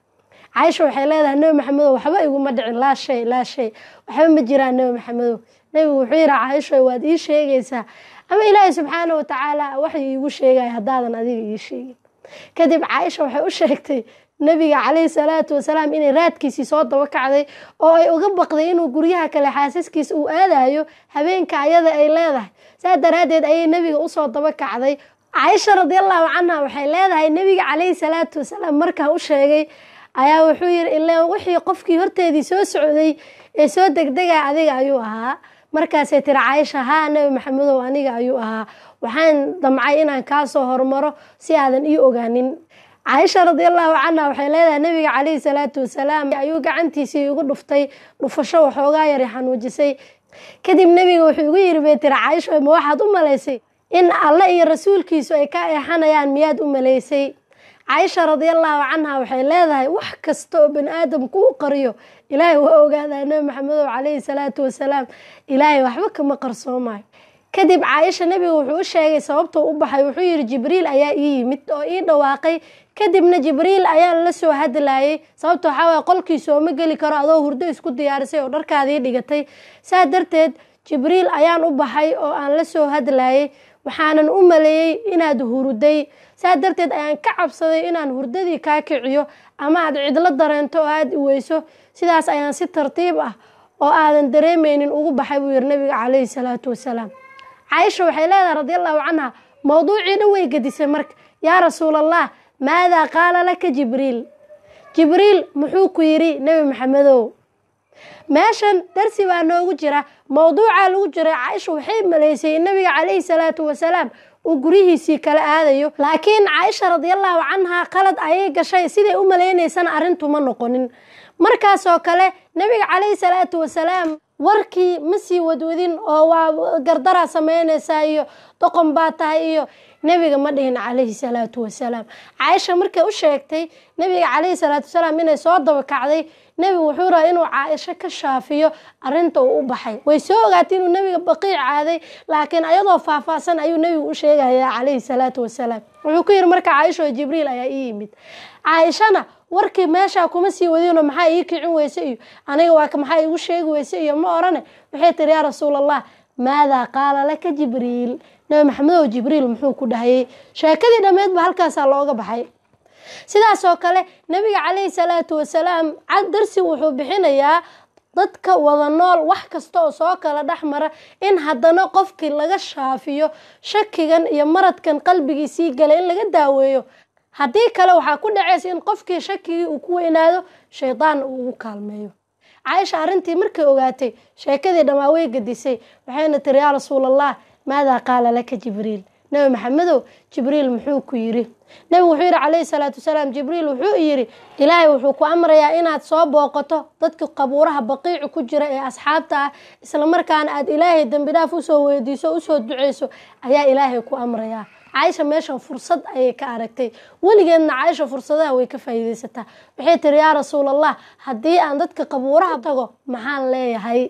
caaisha waxay leedahay nebi maxamedow waxba iguma dhicin laa shay laa shay. Waxba ma jiraan nebi maxamedow. Nebigu wuxuu yihi caaishoy waad ii sheegaysaa. Ama ilaahay subxaana watacaala wax iigu sheegaya haddaadan adiga ii sheegin. Kadib caaisha waxay u sheegtay nebiga calayhi salaatu wasalaam inay raadkiisii soo daba kacday oo ay uga baqday inuu guryaha kale xaasaskiisa uu aadayo habeenka ayada ay leedahay. Saa daraaddeed ayay nebiga u soo daba kacday. Caaisha radiallahu canha waxay leedahay nebiga calayhi salaatu wasalaam markaan u sheegay ayaa wuxuu yiri ilaa wixii qofkii horteedii soo socday ee soo degdega adiga ayuu ahaa. Markaasay tiri caaisha haa nebi maxamedow aniga ayuu ahaa. Waxaan damcay inaan kaasoo hormaro si aadan ii ogaanin. Caaisha radiallahu canha waxay leedahay nebiga calayhi salaatu wasalaam ayuu gacantiisii igu dhuftay dhufasho waxoogaa yari xanuujisay. Kadib nebiga wuxuu igu yiri bay tiri caaisho ma waxaad u malaysay in alle iyo rasuulkiisu ay ka eexanayaan miyaad u malaysay caaisha radiallahu canha waxay leedahay wax kasta oo bani aadamku u qariyo ilaahay waa ogaadaa nebi maxamedow calayhi salaatu wasalaam. Ilaahay waxba kama qarsoomayo. Kadib caaisha nebiga wuxuu u sheegay sababtuu u baxay wuxuu yidhi jibriil ayaa ii yimid oo ii dhawaaqay. Kadibna jibriil ayaan la soo hadlayay sababta waxaa waye qolkii sooma geli karo adoo hurdo isku diyaarisay oo dharkaadii dhigatay. Saa darteed jibriil ayaan u baxay oo aan la soo hadlayay waxaanan u maleeyey inaad huruday saa darteed ayaan ka cabsaday inaan hurdadii kaa kiciyo ama aad cidlo dareento oo aada iweyso. Sidaas ayaan si tartiib ah oo aadan dareemeynin ugu baxay buu yihi nabiga calayhi salaatu wasalaam. Caaisha waxay leedahay radiallahu canha mowduucii dhan way gedisay marka yaa rasuulallah maadaa qaala laka jibriil? Jibriil muxuu ku yidhi nebi maxamedow meeshan darsi baa noogu jira mowduucaa lagu jiray caaisha waxay maleysay nabiga calayhi salaatu wasalaam uu guryihiisii kala aadayo. Laakiin caaisha radiallahu canha qalad ayay gashay siday u maleynaysana arrintu ma noqonin. Markaasoo kale nabiga calayhi salaatu wasalaam warkii ma sii wadwadin oo waa gardaraa sameynaysaa iyo doqon baa tahay iyo nebiga ma dhihin calayhi salaatu wasalaam caaisha markay u sheegtay nebiga calayhi salaatu wasalaam inay soo daba kacday nebigu wuxuu rabaa inuu caaisho ka shaafiyo arinta uu u baxay. Way soo ogaatay inuu nebiga baqiic caaday laakiin ayadoo faahfaahsan ayuu nebigu u sheegayaa calayhi salaatu wasalaam. Wuxuu ku yihi marka caaisha oo jibriil ayaa ii yimid. Caaishana warkii meeshaa kuma sii wadino maxaa ii kicin weyse iyo aniga waa maxaa iigu sheegi weyse iyo ma orane? Waxay tiri yaa rasuul allah maadaa qaala laka jibriil? Nabi maxamedow jibriil muxuu ku dhahayay sheekadii dhammeedba halkaasaa looga baxay sidaas oo kale nabiga calayhi salaatu wasalaam darsi wuxuu bixinayaa dadka wada nool wax kasta oo soo kala dhex mara in haddana qofkii laga shaafiyo shakigan iyo maradkan qalbigiisii gala in laga daaweeyo. Haddii kale waxaa ku dhacaysa in qofkii shakigii uu ku weynaado shaydaan uu ugu kaalmeeyo. Caaisha arrintii markay ogaatay sheekadii dhammaa way gedisay waxayna tiri yaa rasuulallah maadaa qaala laka jibriil? Nebi maxamedow jibriil muxuu ku yidhi nebigu wuxuu yidhi calayhi salaatu wasalaam jibriil wuxuu yidhi ilaahay wuxuu ku amrayaa inaad soo booqato dadka qabuuraha baqiici ku jira ee asxaabta ah islamarkaana aad ilaahay dembi dhaaf u soo weydiiso u soo duceyso ayaa ilaahay ku amrayaa. Caaisha meeshan fursad ayay ka aragtay. Weligeedna caaisha fursadaha way ka faa'iideysataa waxay tiri yaa rasuulallah haddii aan dadka qabuuraha tago maxaan leeyahay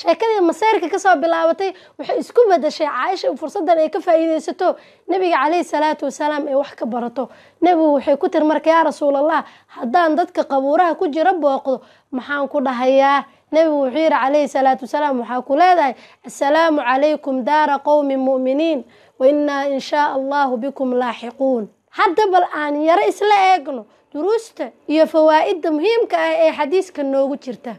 sheekadii maseyrka ka soo bilaabatay waxay isku bedashay caaisha fursadan ay ka faa'iideysato nebiga calayhi salaatu wasalaam ay wax ka barato. Nebigu waxay ku tiri marka yaa rasuulallah haddaan dadka qabuuraha ku jira booqdo maxaan ku dhahayaa? Nebigu wuxuu yidhi calayhi salaatu wasalaam waxaa ku leedahay assalaamu calaykum daara qowmi mu'miniin wa innaa in shaa allahu bikum laaxiquun hadda bal aan yaro isla eegno duruusta iyo fawaa'idda muhiimka ah ee xadiiska noogu jirta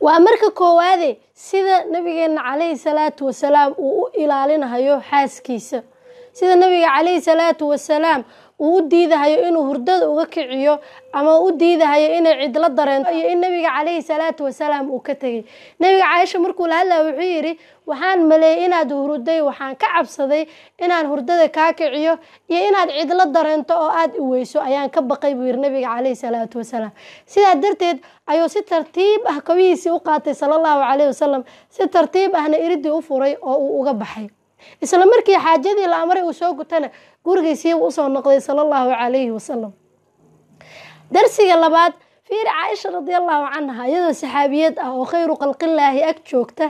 waa marka koowaade sida nabigeena calayhi salaatu wasalaam uu u ilaalinahayo xaaskiisa. Sida nabiga calayhi salaatu wasalaam uu u diidahayo inuu hurdada uga kiciyo ama u diidahayo inay cidlo dareento iyo in nabiga calayhi salaatu wasalaam uu ka tegay nabiga caaisha markuu la hadlaya wuxuu yidhi waxaan maleeyey inaad hurday waxaan ka cabsaday inaan hurdada kaa kiciyo iyo inaad cidlo dareento oo aada iweyso ayaan ka baqay buu yidhi nabiga calayhi salaatu wasalaam sidaa darteed ayuu si tartiib ah kabihiisii u qaatay sala allahu calayhi wasalam si tartiib ahna iridii u furay oo uu uga baxay. Isla markii xaajadii la amray uu soo gutana gurigiisiiba u soo noqday sala allahu calayhi wasalam darsiga labaad fiir caaisha radiallahu canha iyadoo saxaabiyad ah oo khayru khalqillaahi ag joogta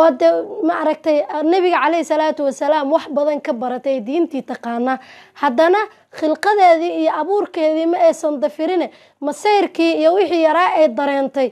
oo de maaragtay nabiga calayhi salaatu wasalaam wax badan ka baratay diintii taqaana. Haddana khilqadeedii iyo abuurkeedii ma aysan dafirine masayrkii iyo wixii yaraa ay dareentay.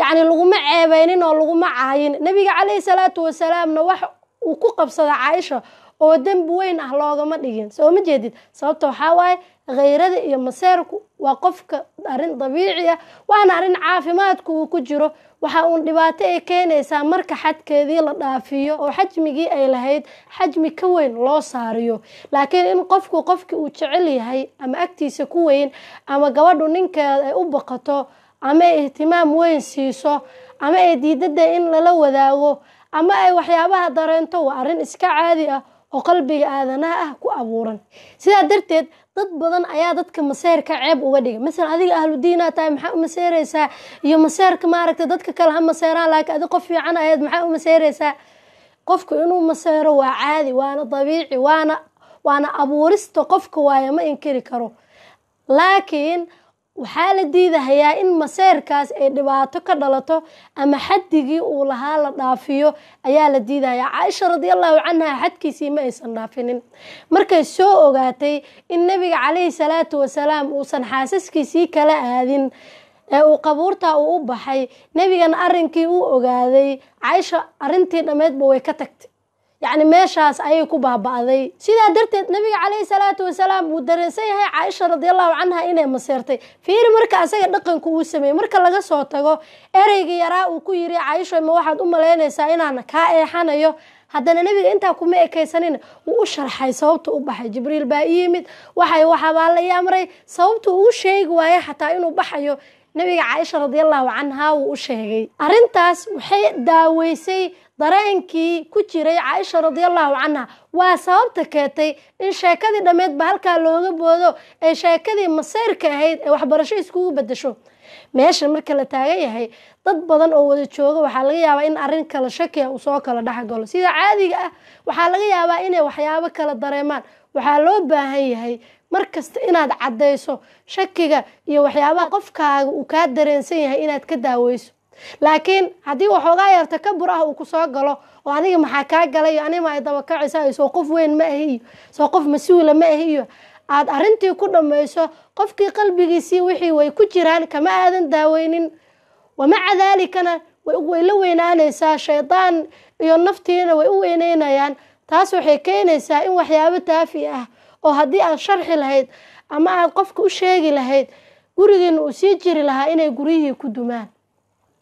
Yacni laguma ceebeynin oo laguma caayin. Nabiga calayhi salaatu wasalaamna wax uu ku qabsada caaisha oo dembi weyn ah loogama dhigin. Soo ma jeedid? Sababta waxaa waaye khayrada iyo maseerku waa qofka arrin dabiici ah waana arrin caafimaadku uu ku jiro. Waxa uun dhibaato ay keenaysaa marka xadkeedii la dhaafiyo oo xajmigii ay lahayd xajmi ka weyn loo saariyo. Laakiin in qofku qofkii uu jecel yahay ama agtiisa ku weyn ama gabadhu ninkeeda ay u baqato ama ay ihtimaam weyn siiso ama ay diidada in lala wadaago ama ay waxyaabaha dareento waa arrin iska caadi ah oo qalbiga aadanaha ah ku abuuran. Sidaa darteed dad badan ayaa dadka maseerka ceeb uga dhigay. Masalan adiga ahlu diinaa tahay maxaa u maseereysaa iyo maseerka maaragtay dadka kale ha maseeraan laakiin adi qof fiican ahayd maxaa u maseereysaa qofku inuu maseero waa caadi waana dabiici waana waana abuurista qofka waaye ma inkiri karo. Laakiin waxaa la diidahayaa in maseerkaas ay dhibaato ka dhalato ama xaddigii uu lahaa la dhaafiyo. Ayaa la diidahayaa caaisha radiallahu canha xadkiisii ma aysan dhaafinin. Markay soo ogaatay in nebiga calayhi salaatu wasalaam uusan xaasaskiisii kala aadin ee uu qabuurtaa uu u baxay nebigana arrinkii uu ogaaday. Caaisha arrintii dhammeedba way ka tagtay yacni meeshaas ayay ku baaba'day. Sidaa darteed nabiga calayhi salaatu wasalaam wuu dareensan yahay caaisha radiallahu canha inay maseertay. Fiiri marka asaga dhaqanku uu sameeyey. Marka laga soo tago ereygii yaraa uu ku yiri caaisha ma waxaad u malaynaysaa inaan kaa eexanayo? Haddana nebiga intaa kuma ekaysanin wuu u sharxay sababta u baxay. Jibriil baa i yimid waxay waxabaa la ii amray. Sababta uu sheegi waayo xataa inuu baxayo nabiga caaisha radiallahu canha wuu u sheegay. Arrintaas waxay daaweysay dareenkii ku jiray caaisha radiallahu canha. Waa sababta keentay in sheekadii dhammeedba halkaa looga boodo ee sheekadii maseyrka ahayd ee waxbarasho iskugu bedesho meesha marka la taagan yahay dad badan oo wada jooga waxaa laga yaabaa in arrin kala shakiya uu soo kala dhexgalo sida caadiga ah waxaa laga yaabaa inay waxyaabo kala dareemaan. Waxaa loo baahan yahay mar kasta inaad caddayso shakiga iyo waxyaabaha qofkaaga uu kaa dareensan yahay inaad ka daaweyso laakiin haddii waxoogaa yar takabur ah uu ku soo galo oo adiga maxaa kaa galay anima ay dabakacaysa soo qof weyn ma ahi iyo soo qof mas'uula ma ahi iyo aada arrintii ku dhammayso qofkii qalbigiisii wixii way ku jiraan kama aadan daaweynin. Wamaca daalikana way la weynaanaysaa shaydaan iyo naftiina way u weyneynayaan taas waxay keenaysaa in waxyaabo taafi ah oo haddii aad sharxi lahayd ama aad qofka u sheegi lahayd gurigiina uu sii jiri lahaa inay guryihii ku dumaan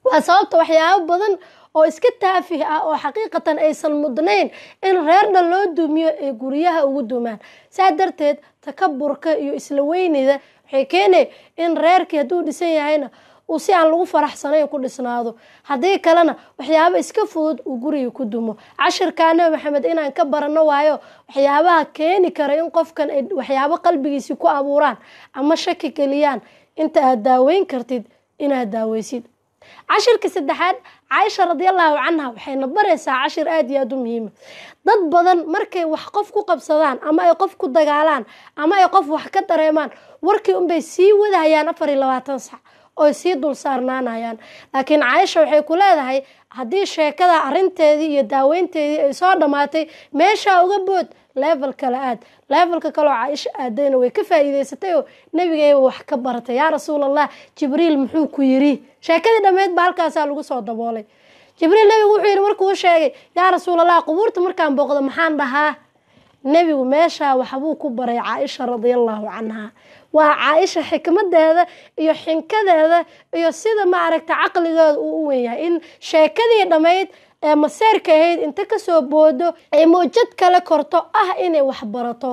waa sababta waxyaabo badan oo iska taafih ah oo xaqiiqatan aysan mudnayn in reer dhan loo dumiyo ay guryaha ugu dumaan saa darteed takaburka iyo isla weynida waxay keenay in reerkii hadduu dhisan yahayna uu si aan lagu faraxsanayn ku dhisnaado. Haddii kalena waxyaabo iska fudud uu guriga ku dumo. Cashirkaa nabi maxamed inaan ka baranno waayo waxyaabaha keeni kara in qofkan ay waxyaabo qalbigiisi ku abuuraan ama shaki geliyaan. Inta aad daaweyn kartid inaad daaweysid cashirka saddexaad caaisha radiallahu canha waxayna baraysaa cashir aada iyo aada u muhiima dad badan markay wax qof ku qabsadaan ama ay qof ku dagaalaan ama ay qof wax ka dareemaan warkii unbay sii wadahayaan afar iyo labaatan sac oy sii dul saarnaanayaan. Laakiin caaisha waxay ku leedahay haddii sheekada arrinteedii iyo daaweynteedii ay soo dhammaatay meeshaa uga bood level kale aad. Levelka kaleo caaisha aadayna way ka faa'iideysatay oo nebigayba wax ka baratay yaa rasuulallah jibriil muxuu ku yiri sheekadii dhammeyd ba halkaasaa lagu soo daboolay. Jibriil nebigu wuxuu yidhi markuu sheegay yaa rasuulallah qubuurta markaan booqdo maxaan dhahaa? Nebigu meeshaa waxbuu ku baray caaisha radiallahu canha. Waa caaisha xikmadeeda iyo xinkadeeda iyo sida maaragta caqligeeda uu u wenyahay in sheekadii dhammayd ee maseerka ahayd inta ka soo boodo ay mawjad kale korto ah inay waxbarato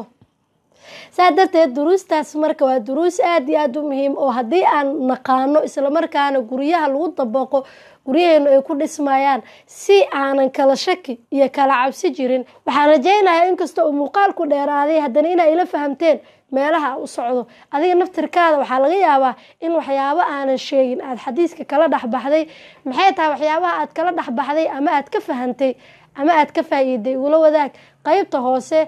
saa darteed duruustaas marka waa duruus aada iyo aada u muhiim oo haddii aan naqaano islamarkaana guryaha lagu dabaqo guryaheenu ay ku dhismayaan si aanan kala shaki iyo kala cabsi jirin waxaan rajaynayaa inkasta uu muuqaalku dheeraaday haddana inaa ila fahamteen meelaha u socdo. Adiga naftirkaada waxaa laga yaabaa in waxyaabo aanan sheegin aada xadiiska kala dhexbaxday maxay tahay waxyaabaha aad kala dhexbaxday ama aad ka fahantay ama aad ka faa'iiday? Ugula wadaag qeybta hoose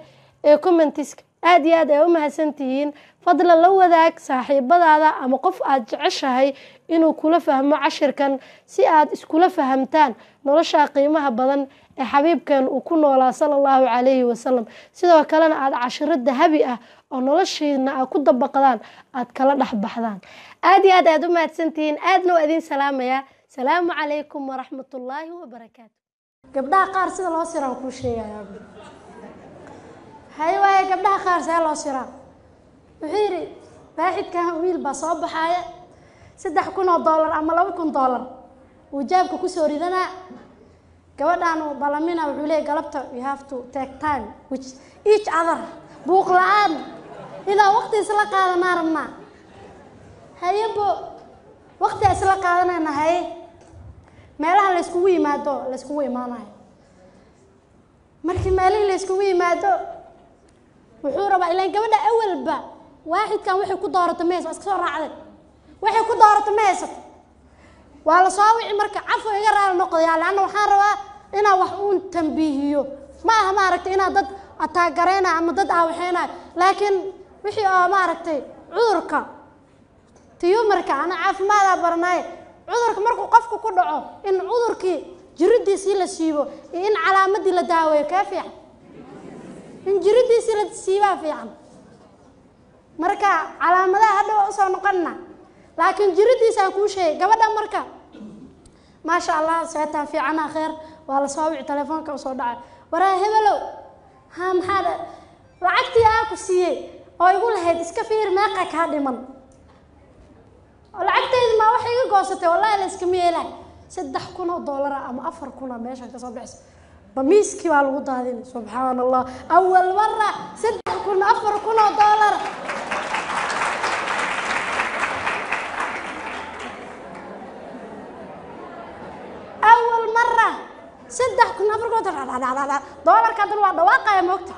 ee commentiska aada iyo aad ay u mahadsantihiin. Fadlan la wadaag saaxiibadaada ama qof aada jeceshahay inuu kula fahmo cashirkan si aad iskula fahamtaan nolosha qiimaha badan ee xabiibkan uu ku noolaa sala allahu calayhi wasalam sidoo kalena aada cashiro dahabi ah oo noloshiina aad ku dabaqdaan aada kala dhexbaxdaan aada iyo aad aada u mahadsantihiin aadna waa idiin salaamayaa salaamu calaykum waraxmatullaahi wabarakaatu gabdhaha qaar sida loo siraan kuu sheegayaa hay waaye gabdhaha qaar see loo siraa wuxuu yidhi baaxidkan wiil baa soo baxaaya saddex kun oo dollar ama laba kun dollar. Uu jaabka ku soo ridanaa. Gabadhaanu balamina wuxuu leeyay galabta you have to take time which each other buuq la'aan. Inaan waqti isla qaadanaa rabnaa hayebo waqti isla qaadanayna haye. Meelaha layskugu yimaado layskugu imaanayo. Markii meelihii layskugu yimaado wuxuu rabaa ilaan gabadha awalba waaxidkan waxay ku doorato ma haysa waa iska soo raacday waxay ku doorato ma haysato waa la soo wici marka cafo iga raali noqdayaa leanna waxaan rabaa inaan wax uun tambiihiyo ma aha maaragtay inaan dad ataagareynayo ama dad aawaxeynayo laakiin wixii oo maaragtay cudurka tiyumarka ana caafimaadaa baranaaye cudurka markuu qofka ku dhaco in cudurkii jiridiisii la siibo iyo in calaamadii la daaweeyo kee fiican in jiridiisii la siibaa fiican. Marka calaamadaha hadha waa u soo noqonna laakiin jiridiisaan kuu sheegay gabadha marka. Maasha allah seetaan fiicana kheer waa la soo wici telefoonka u soo dhacay. Waraa hebelow ha maxaa lacagtii aa ku siiyey oo igu lahayd iska fiir meeqa kaa dhiman. Lacagtaydi maa wax iga goosatay? Wallahi la iskama yeelay saddex kun oo doolara ama afar kun oo meesha ka soo bixisa bamiiskii baa lagu daadinay subxaan allah awal mara saddex kun afar kun oo doolar awal mara saddex kun afar kun oo doolar doolarka waa dhawaaqaya moogta.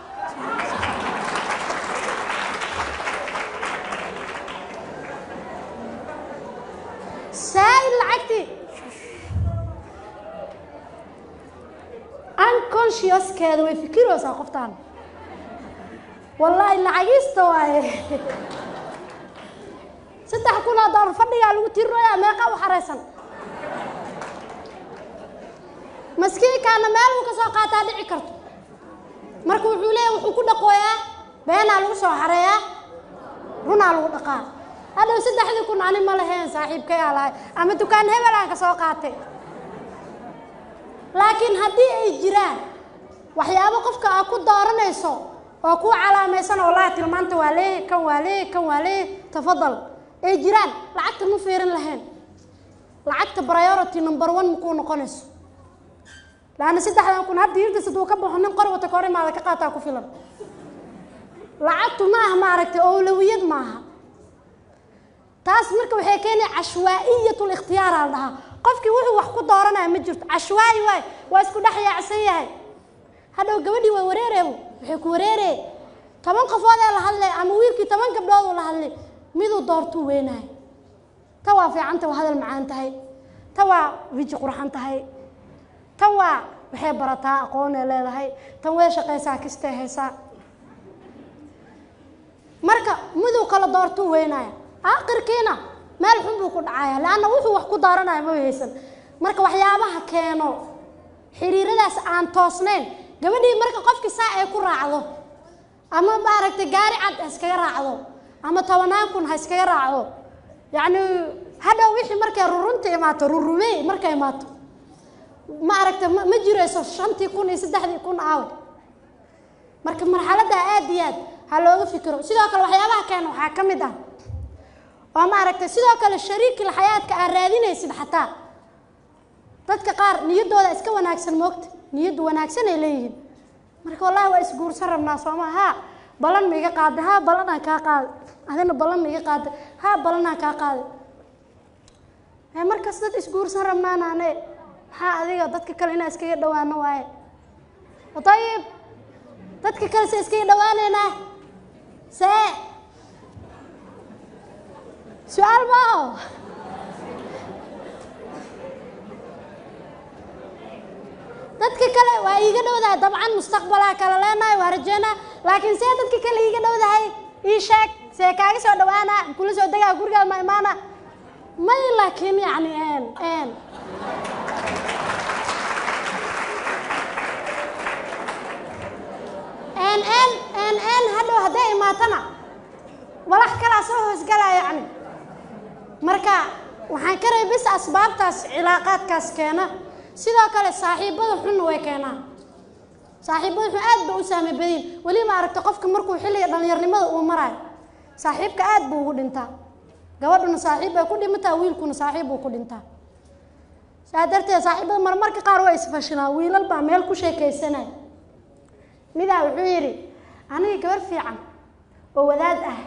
Saa'id lacagtii unconsciouskeeda way fikiraysaa qoftaan. Wallaahi lacagiista waaye. Saddex kun oo doolar fadhigaa lagu tirinoyaa meeqa u xaraysan maskiinkaana meel uu ka soo qaataa dhici karto. Marka wuxuu leeyahy wuxuu ku dhaqooyaa beenaa lagu soo xareeyaa runaa lagu dhaqaa. Hadhow saddexdii kun ani ma lahayn saaxiibkayaa lahay ama dukaan hebelaan ka soo qaatay laakiin haddii ay jiraan waxyaabo qofka aa ku dooranayso oo ku calaamaysan wallahi tilmaanta waa leeyahy kan waa leeyahy kan waa leeyahy tafadal ay jiraan lacagta ma fiirin lahayn lacagta priority number one makuu noqonayso laanna saddexdan kun hadda hirtas hadduu ka baxo nin qor wata ka hor imaada ka qaataa ku filan lacagtu ma aha maaragtay owlawiyad maaha taas marka waxay keenaya cashwaa'iyat likhtiyaar aa dhahaa qofkii wuxuu wax ku dooranaya ma jirto. Cashwaayi waay waa isku dhex yaacsan yahay. Hadhow gabadhii waa wareereebu waxay ku wareeree. Toban qofoodee la hadlay ama wiilkii toban gabdhooduu la hadlay miduu doortuu weynahay ta waa fiicanta waa hadal macaan tahay. Ta waa wiji qurxan tahay. Tan waa waxay barataa aqoonay leedahay. Tan way shaqaysaa kistay haysaa. Marka miduu kala doortuu weynaya aakhirkiina meel xun buu ku dhacaya. Leanna wuxuu wax ku dooranaya ma haysan marka waxyaabaha keeno xiriiradaas aan toosnayn gabadhii marka qofkii saa ay ku raacdo ama maaragtay gaari cad ha iskaga raacdo ama tobanaan kun ha iskaga raacdo yacni hadhow wixii markay rurunta imaato rurumey markay imaato ma aragta ma jirayso shantii kun iyo saddexdii kun aawe marka marxaladda aad iyo aad ha looga fikiro. Sidoo kale waxyaabaha keena waxaa ka mid ah oo maaragtay sidoo kale shariikil xayaadka aad raadinaysid xataa. Dadka qaar niyaddooda iska wanaagsan moogta niyaddu wanaagsan ay leeyihiin. Marka wallahi waa isguursan rabnaa sooma haa balan ma iga qaaday haa balanaan kaa qaaday adina balan ma iga qaaday haa balanaan kaa qaaday markaas dad isguursan rabnaanaane maxaa adiga dadka kale inaa iskaga dhawaano waaye? Ayib dadka kale se iskaga dhawaaneynaa see su'aal maaho dadka kale waa iiga dhowdahay dabcan mustaqbalaa kale leenahay waa rajeynaa laakiin see dadka kale iiga dhowdahay ii sheeg. See kaaga soo dhawaana kula soo degaa gurigaa ma imaana. May laakiin yacni n n n n n n hadhow hadday imaatana. Walax kalaa soo hoosgalaa yacni marka waxaan ka reebis asbaabtaas cilaaqaadkaas keena. Sidoo kale saaxiibada xunna way keenaan saaxiibada xun aad ba u saame badiin weli ma aragta qofka markuu xilliga dhallinyarnimada uu maraayo saaxiibka aad buu ugu dhintaa gabadhuna saaxiib bay ku dhimataa wiilkuna saaxiib buu ku dhintaa saa darteed saaxiibada marmarka qaar waa isfashinaa wiilal baa meel ku sheekaysanaya midaa wuxuu yidhi aniga gabar fiican oo wadaad ah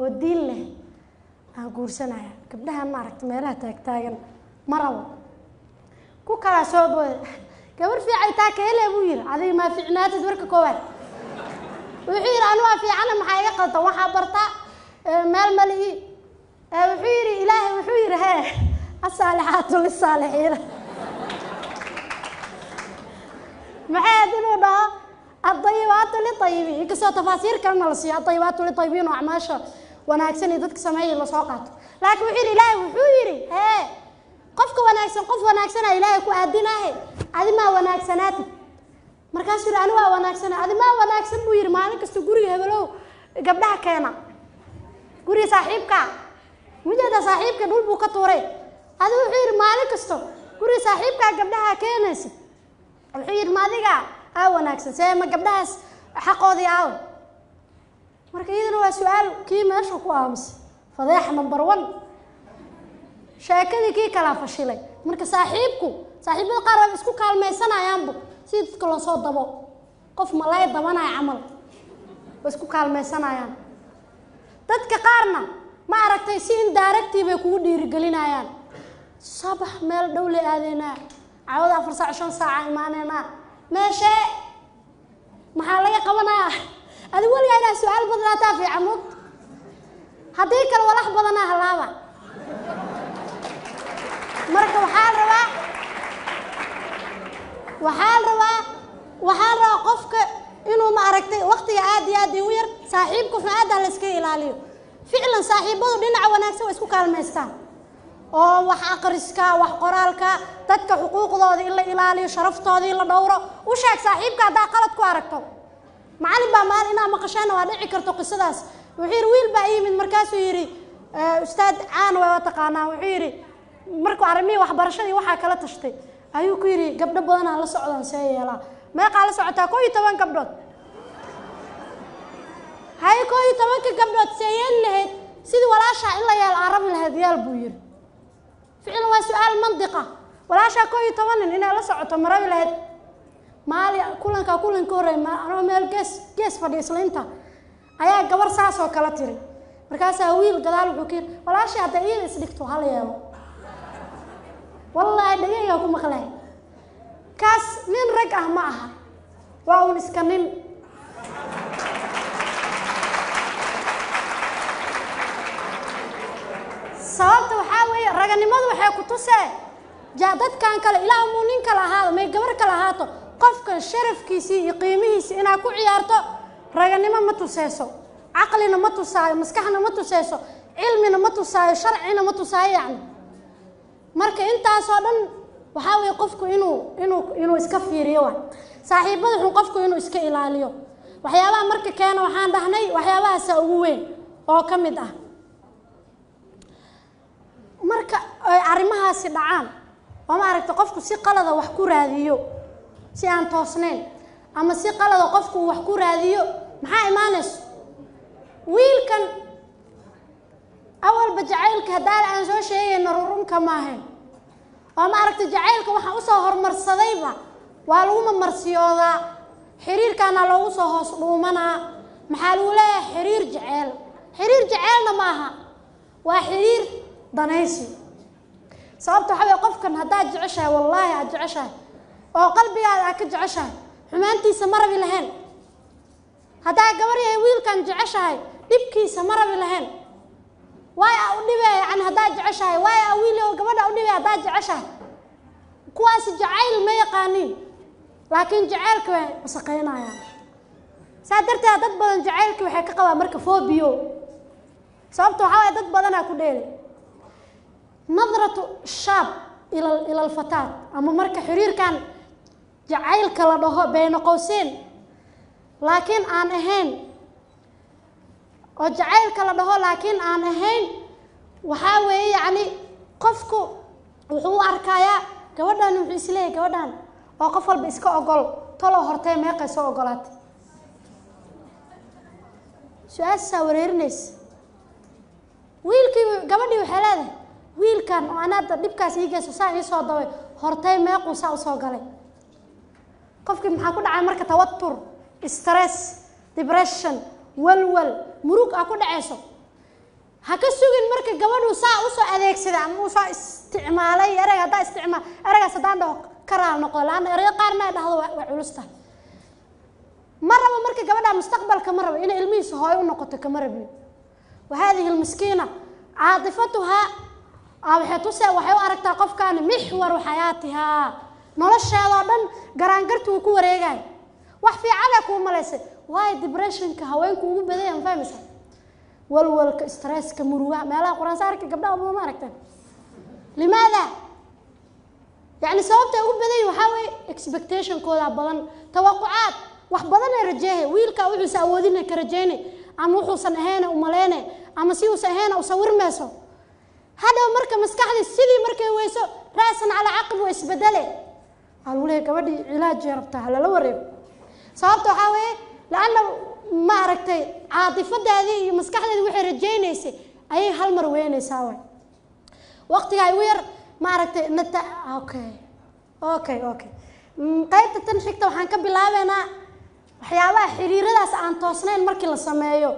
oo diin leh aan guursanaya قبلها ما رحت ميلها تاك تاجن مروا كو كلا في عي تاك إلا بوير علي ما في عنات ذبرك كوال وحير أنواع في عالم حياة قلت برطا مال ملي وحير اله وحير ها الصالحات والصالحين ما هذا نو ده الطيبات للطيبين كسر تفاسير كلمة لصي الطيبات للطيبين وعماشة وأنا أحسن يدك سمعي لصوقات لكن وحير إلهي وحير هي قفك وناكسن قف وناكسن إلهي كو أدينا هي أدي ما وناكسناتي مركز يقول أنا وناكسن أدي ما وناكسن بوير ما أنا كست قري هبلو قبلها كينا قري صاحبك مجد صاحبك دول بوكتوري هذا وحير ما أنا كستو قري صاحبك قبلها كينا سي وحير ما ديكا أو وناكسن سيما قبلها حقوذي أو مركز يدنو سؤال كيما شكو أمسي fadeex number one. Sheekadii kii kalaa fashilay. Marka saaxiibku saaxiibada qaar waa isku kaalmaysanayaanbu si dadka loosoo dabo qof malaay dabanaya camal. Way isku kaalmaysanayaan dadka qaarna ma aragtay si indaaragtii bay kugu dhiirigelinayaan. Sabax meel dhow le aadeynaa caawada afar saac shan saaca imaaneynaa meeshee maxaa laga qabanaya adi weligaa inaa su'aal badnaataa fiican mug haddii kale walax badanaa halaaba marka waxaa rabaa waxaa rabaa waxaa rabaa qofka inuu ma aragtay waktiga aad iyo aad igu yar saaxiibku xunaada la iska ilaaliyo. Ficlan saaxiibadu dhinaca wanaagsan way isku kaalmaystaan. Oo wax aqriska wax qoraalka dadka xuquuqdooda in la ilaaliyo sharaftooda in la dhowro u sheeg saaxiibka haddaa qalad ku aragto. Macallin baa maalin inaa maqashaana waa dhici karto qisadaas wuxuu yidhi wiil baa yimid markaasuu yidhi ustaad caan waa taqaanaa. Wuxuu yidhi markuu arrimihii waxbarashadii waxaa kala tashtay. Ayuu ku yidhi gabdho badanaa la socdaan see yeelaa. Meeqaa la socotaa koo iyo toban gabdhood. Haye koo iyo tobanka gabdhood see yeeli lahayd sidii walaashaa in la yeel aa rabi lahayd yeel buu yidhi. Ficlan waa su'aal mandiqa walaashaa koo iyo toban nin inay la socoto ma lahayd maali kulankaa kulanka horreey anoo meel gees gees fadhiya isliinta ayaa gabar saas oo kala tiri. Markaasaa wiil gadaal wuxuu ka yidhi walaashii hadda iyada isdhigto hal yeelo. Wallaahi dhageygaa ku maqlay. Kaas nin rag ah ma aha. Waa uun iska nin. Sababta waxaa weeye raganimadu waxay ku tusee dadkan kale ilaa muu nin kale ahaado may gabar kale ahaato qofka sharafkiisii iyo qiimihiisii inaad ku ciyaarto raganimo ma tuseyso caqlina ma tusaayo maskaxna ma tuseyso cilmina ma tusaayo sharcina ma tusaayo yacni. Marka intaasoo dhan waxaa weeye qofku inuu inuu inuu iska fiiriyo waay saaxiibada xun qofku inuu iska ilaaliyo. Waxyaabaha marka keena waxaan dhahnay waxyaabahaasa ugu weyn oo ka mid ah. Marka ay arrimahaasi dhacaan oo ma aragta qofku si qalada wax ku raadiyo si aan toosnayn ama si qalada qofku wax ku raadiyo maxaa imaanayso? Wiilkan awalba jacaylka haddaal aan soo sheegayno rurunka maahayn oo ma aragta jacaylka waxaa u soo horumarsadayba waa laguma marsiyoodaa xiriirkaana loogu soo hoos dhuumanaa. Maxaa lagu leeyahay xiriir jaceyl xiriir jaceylna maaha waa xiriir danaysi. Sababta waxaa weye qofkan haddaad jeceshahay wallaahi aad jeceshahay oo qalbigaada aad ka jeceshahay xumaantiisa ma rabi lahayn haddaa gabar yahay wiilkan jeceshahay dhibkiisa ma rabi lahayn. Waay a u dhibee yani haddaad jeceshahay waay a wiil oo gabadha u dhibee haddaad jeceshahay. Kuwaasi jacayl ma yaqaaniin laakiin jacaylka way wasaqaynayaan saa darteed dad badan jacaylkii waxay ka qabaan marka fobio sababta waxaa waye dad badanaa ku dheelay nadratu shaab ila ila alfataat ama marka xiriirkan jacaylka la dhaho bayna laakiin aan ahayn. Oo jacaylka la dhaho laakiin aan ahayn. Waxaa weeye yacni qofku wuxuu u arkayaa gabadhan wuxuu is leeyahay gabadhan oo qof walba iska ogol. Toloo hortee meeqay soo ogolaatay? Su'aashaasaa wareerinaysa. Wiilkii gabadhii waxay leedahay wiilkan oo anaada dhibkaas ii geyso saa ii soo dabay hortay meequu saa u soo galay? Qofkii maxaa ku dhacay marka tawatur stress depression walwal murug aa ku dhacayso. Ha ka sugin marka gabadhuu saa u soo adeegsaday ama uu soo isticmaalay ereg haddaa isticmaal eragaas haddaan dhaho karaal noqdo laanna erayo qaarna ay dhahdo waa culus tahay. Ma rabo marka gabadha mustaqbalka ma rabo inay ilmihiisa hooyo u noqoto kama rabin. Wahadihi lmiskiina caatifatuhaa waxay tuse waxay u aragtaa qofkaani mixwaru xayaatihaa. Nolosheedoo dhan garaangarti uu ku wareegay wax fiicanee kuu malaysay. Waayo depressionka haweenku ugu badanya ma fahmaysa walwalka stresska murugaha meelaha qur'aansaarka gabdhaha uma ma limaada? Yacni sababta ugu badanya waxaa weeye expectationkooda badan tawaqucaad wax badanay rajeehay wiilka wuxuusa awoodina ka rajeynay ama wuxuusan ahayna u malaynay ama si uusan ahayna u sawirmayso hadhow marka maskaxdii sidii markay weyso ra'san calaa caqib waa isbedele waxaa lagu leeyahay gabadhii cilaajay rabtaa halala wareego sababta waxaa weeye la-anna ma aragtay caatifadaadii iyo maskaxdeedii waxay rajaynaysay ayay hal mar weynaysaa way waqtigaa igu yar ma aragtay nata okay okay okay qaybta tan xigta waxaan ka bilaabeynaa waxyaabaha xiriiradaas aan toosnayn markii la sameeyo.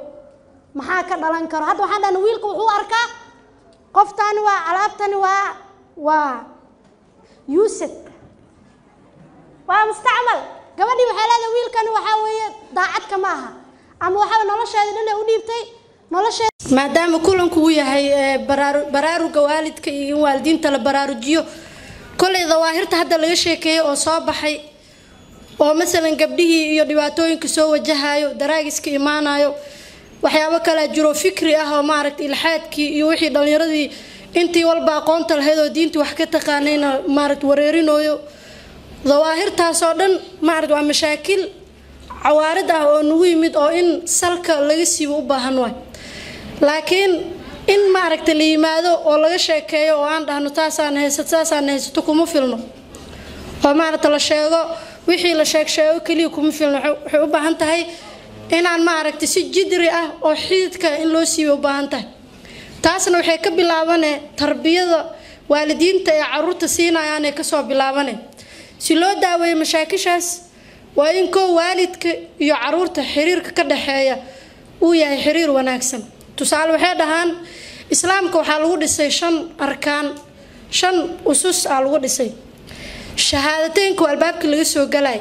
Maxaa ka dhalan karo? Hadda waxaan dhahna wiilka wuxuu arkaa qoftani waa alaabtani waa waa used waa mustacmal gabadhii waxay leedahay wiilkani waxaa weeye daacadka ma aha ama waxaa nolosheeda dhan ay u dhiibtay nolosheeda maadaama kulanku uu yahay baraaruga waalidka iyo in waalidiinta la baraarujiyo kolay dawaahirta hadda laga sheekeeyey oo soo baxay oo masalan gabdhihii iyo dhibaatooyinka soo wajahayo daraagiska imaanayo waxyaabo kalea jiro fikri ah oo maaragtay ilxaadkii iyo wixii dhallinyaradii intii walba aqoonta lahayd oo diintii wax ka taqaanayna maaragta wareerinooyo dawaahirtaasoo dhan maaragta waa mashaakil cawaarid ah oo nagu yimid oo in salka laga siibo u baahan waay. Laakiin in maaragta la yimaado oo laga sheekeeyo oo aan dhahno taasaan haysato saasaan haysato kuma filno. Oo maaragta la sheego wixii la sheeg sheego keliya kuma filno. Waxay u baahan tahay inaan maaragta si jidri ah oo xididka in loo siiba u baahan tahay. Taasna waxay ka bilaabanee tarbiyada waalidiinta ee carruurta siinayaanay ka soo bilaabane si loo daaweeyo mashaakishaas waa in koo waalidka iyo carruurta xiriirka ka dhexeeya uu yahay xiriir wanaagsan. Tusaale waxay dhahaan islaamka waxaa lagu dhisay shan arkaan shan usus ah lagu dhisay. Shahaadateynka waa albaabkii laga soo galay.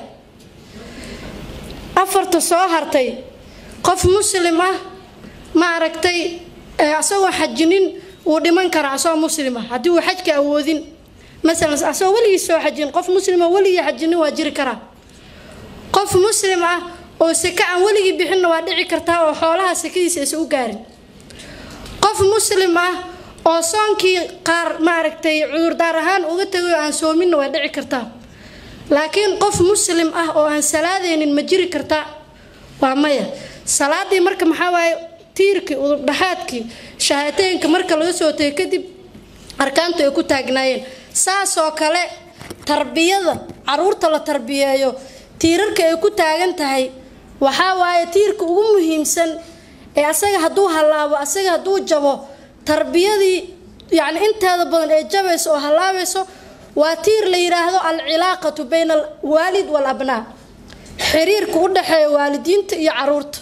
Afarta soo hartay qof muslim ah ma aragtay asagoo xajinin wuu dhiman karaa asagoo muslim ah. Haddii uu xajka awoodin masalan asagoo weligiis soo xajin qof muslima weligii xajinin waa jiri karaa. Qof muslim ah oo seke aan weligii bixinna waa dhici kartaa oo xoolaha sekadiisa aysan u gaarin. Qof muslim ah oo soonkii qaar maaragtay cudurdaar ahaan uga tagay oo aan soominna waa dhici kartaa. Laakiin qof muslim ah oo aan salaadaynin ma jiri kartaa waa maya. Salaadii marka maxaa waaye tiirkii udubdhaxaadkii shahaateenka marka laga soo tagay kadib arkaantu ay ku taagnaayeen saasoo kale tarbiyada carruurta la tarbiyeeyo tiirarka ay ku taagan tahay. Waxaa waaye tiirka ugu muhiimsan ee asaga hadduu hallaabo asaga hadduu jabo tarbiyadii yacni inteeda badan ee jabayso oo hallaabayso waa tiir la yidhaahdo alcilaaqatu bayna alwaalid waalabnaa xiriirka u dhexeeya waalidiinta iyo carruurta.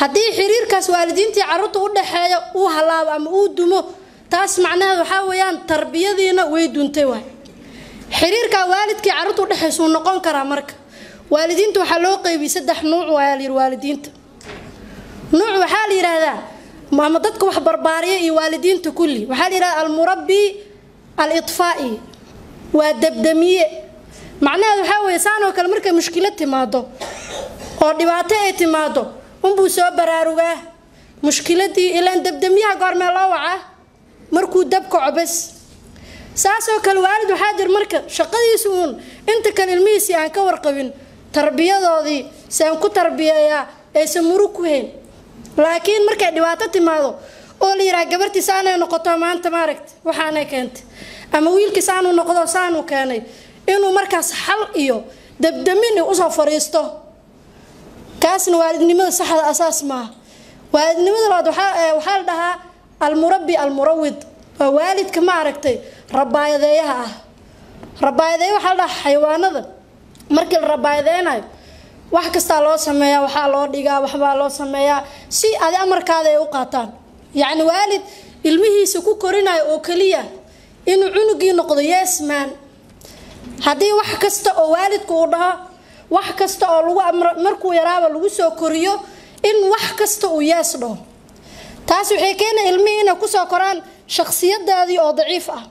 Haddii xiriirkaas waalidiinta iyo carruurta u dhexeeya uu hallaabo ama uu dumo taas macnaheed waxaa weeyaan tarbiyadiina way duntay waay. Xiriirkaa waalidkii carruurta udhexaysa uu noqon karaa marka waalidiinta waxaa loo qeybiyey saddex nuuc waa layidhi waalidiinta. Nuuc waxaa la yidhaahdaa ama dadka wax barbaariya iyo waalidiinta kulli. Waxaa la yidhahdaa almurabbi al idfaa'i waa dabdamiye macnaheed waxaa weeye saan kale markay mushkilad timaado oo dhibaato ay timaado unbuu soo baraarugaa. Mushkiladii ilaan dabdamiyaha goormee loo wacaa markuu dab kaco bas saasoo kale waalid waxaa jir marka shaqadiisa uun inta kale ilmihiisii aan ka warqabin tarbiyadoodii si aan ku tarbiyeeyaa aysan murug ku hayn. Laakiin markay dhibaato timaado oo la yidhaha gabartii saanay noqoto maanta maaragta waxaanay keentay ama wiilkii saanuu noqdo saanuu keenay inuu markaas xal iyo dabdamin u soo fariisto kaasna waalidnimada saxda asaas maaha. Waalidnimada labaad waxaa la dhahaa almurabbi almurawid waa waalidka ma aragtay rabaayadeeyaha ah. Rabaayadeeya waxaa la dhahaa xayawaanada. Markii la rabaayadeynayo wax kastaa loo sameeyaa waxaa loo dhigaa waxbaa loo sameeyaa si adi amarkaada ay u qaataan. Yacni waalid ilmihiisa ku korinayo oo keliya inuu cunugii noqdo yeesman haddii wax kasta oo waalidku uu dhaho wax kasta oo lagu markuu yaraaba lagu soo koriyo in wax kasta uu yees dhaho taas waxay keenaya ilmihii inay ku soo koraan shakhsiyadaadii oo daciif ah.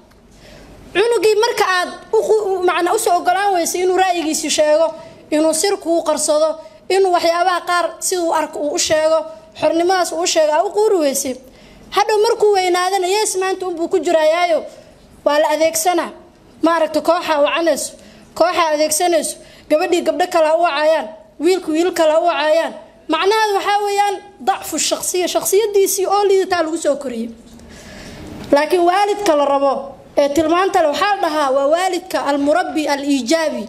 Cunugii marka aad macnaa u soo ogolaan weysa inuu ra'yigiisi sheego inuu sir kuu qarsado inuu waxyaabaha qaar siduu arka uu u sheego xornimadaas uu sheego aa u quuri weysay. Hadhow markuu weynaadana yees maanta unbuu ku jirayaayo waa la adeegsanaa. Maaragta kooxaa wacanayso kooxaa adeegsanayso. Gabadhii gabdho kale u wacayaan wiilku wiil kale u wacayaan. Macnaheedu waxaa weeyaan dacfu shaksiya shaksiyadiisii oo liidataa lagu soo koriyey. Laakiin waalidka la rabo ee tilmaanta le waxaa la dhahaa waa waalidka almurabbi al iijaabi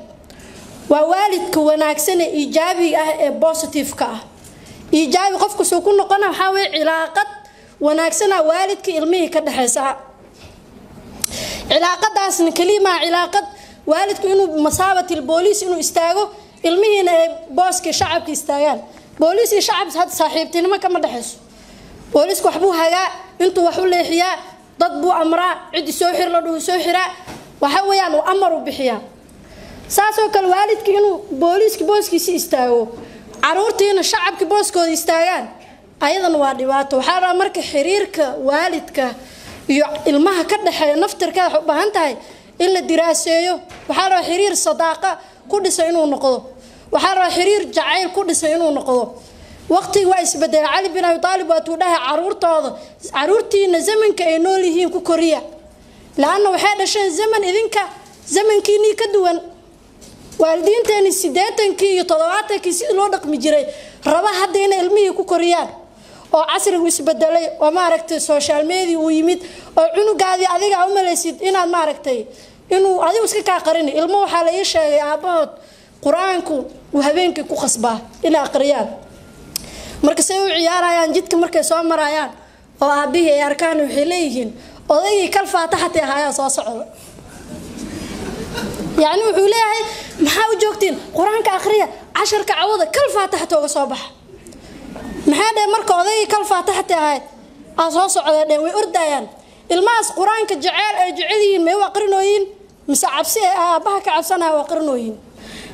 waa waalidka wanaagsan ee iijaabiga ah ee bositifeka ah. Iijaabi qofkasuu ku noqona waxaa weye cilaaqad wanaagsana waalidka ilmihii ka dhexeysa cilaaqadaasna kelimaa cilaaqad waalidku inuu masaabatil booliis inuu istaago ilmihiina ay booskii shacabka istaagaan booliis iyo shacab had saaxiibtinimo kama dhexeyso booliisku waxbuu hagaa intuu wax u leexiyaa dad buu amraa ciddi soo xir la dhuhu soo xiraa waxa weeyaan uu amar u bixiyaa saasoo kale waalidka inuu booliiska booskiisi istaago caruurtiina shacabka booskooda istaagaan ayadana waa dhibaato. Waxaa rabaa marka xiriirka waalidka iyo ilmaha ka dhexeeya naftirkeeda waxay u baahan tahay in la diraaseeyo. Waxaa rabaa xiriir sadaaqa ku dhisa inuu noqdo waxaa rabaa xiriir jacayl ku dhisa inuu noqdo. Waqtigi waa isbedela cali bin abi aalib waatuu dhahay caruurtooda caruurtiina zamanka ay nool yihiin ku koriya. La-anna waxay dhasheen zaman idinka zamankiinii ka duwan. Waalidiinteeni siddeetankii iyo toddobaatankii sidii loo dhaqmi jiray raba hadda inay ilmihii ku koriyaan. Oo casrigu isbedelay oo maaragtay social media uu yimid oo cunugaadii adiga u malaysid inaad maaragtay inuu adigu iska kaa qarini. Ilmo waxaa la ii sheegay aabbahood qur'aanku uu habeenkii ku khasbaa inay aqriyaan. Marka say u ciyaarayaan jidka markay soo marayaan oo aabbihii ay arkaan waxay leeyihiin odaygii kal faataxati ahaayaa soo socda yacni wuxuu leeyahay maxaa u joogtiin? Qur'aanka akhriya casharka cawada kal faataxta uga soo baxa. Maxaa dheh marka odaygii kal faataxati ahayd aa soo socdee dheh way ordayaan. Ilmahaas qur'aanka jeceel ay jecel yihiin may u aqrinooyiin mise cabsi ee aabbaha ka cabsanaya u aqrinooyiin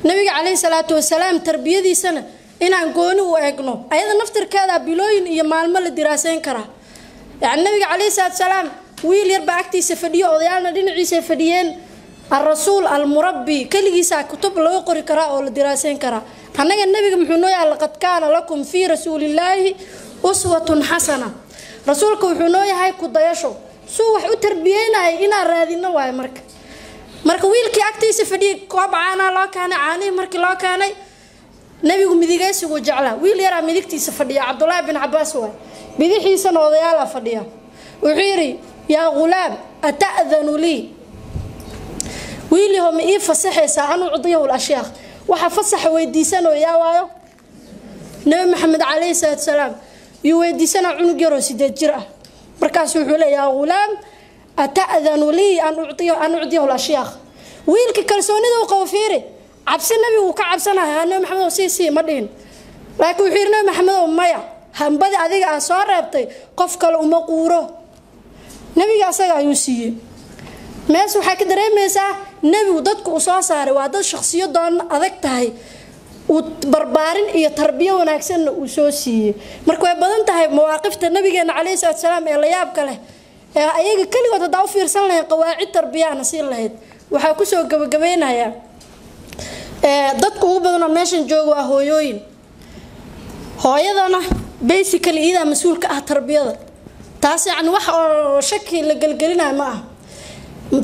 nabiga caleyhi salaatu wasalaam tarbiyadiisana inaan gooni u eegno ayada naftirkeeda bilooyin iyo maalmo la diraaseyn karaa. Yani nabiga caleyhi wasalaam wiil yarbaa agtiisa fadhiyo odayaalna dhinaciisa fadhiyeen. Alrasuul almurabbi keligiisaa kutub laga qori karaa oo la diraaseyn karaa. Annaga nabiga muxuu noo yahay laqad kaana lakum fii rasuulillaahi uswatun xasana rasuulka wuxuu noo yahay kudayasho suu wax u tarbiyeynaya inaan raadino waayo marka marka wiilkii agtiisa fadhiyay koob caanaa loo keenay caanihii markii loo keenay nabigu midigaysigu jeclaa. Wiil yaraa midigtiisa fadhiya cabdulaahi bin cabaas waay bidixiisana odayaala fadhiya. Wuxuu yidhi yaa ghulaam ata'danu lii? Wiilyaho ma ii fasaxaysaa an ucdiyahu lashyaakh waxa fasaxa weydiisanoo yaa waayo? Nabi maxamed calayhi salaatu salaam yuu weydiisanaa cunug yaroo sideed jir ah. Markaasu wuxuu le yaa ghulaam ata'danu lii an ucdiyahu lashyaakh wiilka kalsoonida u qabo fiiri cabsi nabigu ka cabsanaya nabi maxamedow sii sii ma dhihin laakiin wuxuu yidhi nabi maxamedow maya hambadi adiga aa soo reebtay qof kale uma quuro nabiga asaga ayuu siiyey mees waxaa ka dareemaysaa nebigu dadku uu soo saaray waa dad shakhsiyadoona adag tahay uu barbaarin iyo tarbiyo wanaagsanna uu soo siiyey marka way badan tahay mawaaqifta nabigeena salaatu salaam ee layaabka leh ayaga keligood haddaa u fiirsan lahayd qawaacid tarbiyaana siin lahayd. Waxaa ku soo gabagabeynayaa dadka ugu badanoo meeshan jooga waa hooyooyin. Hooyadana basically iyadaa mas'uulka ah tarbiyada. Taas yacni wax shaki la gelgelinayo ma ah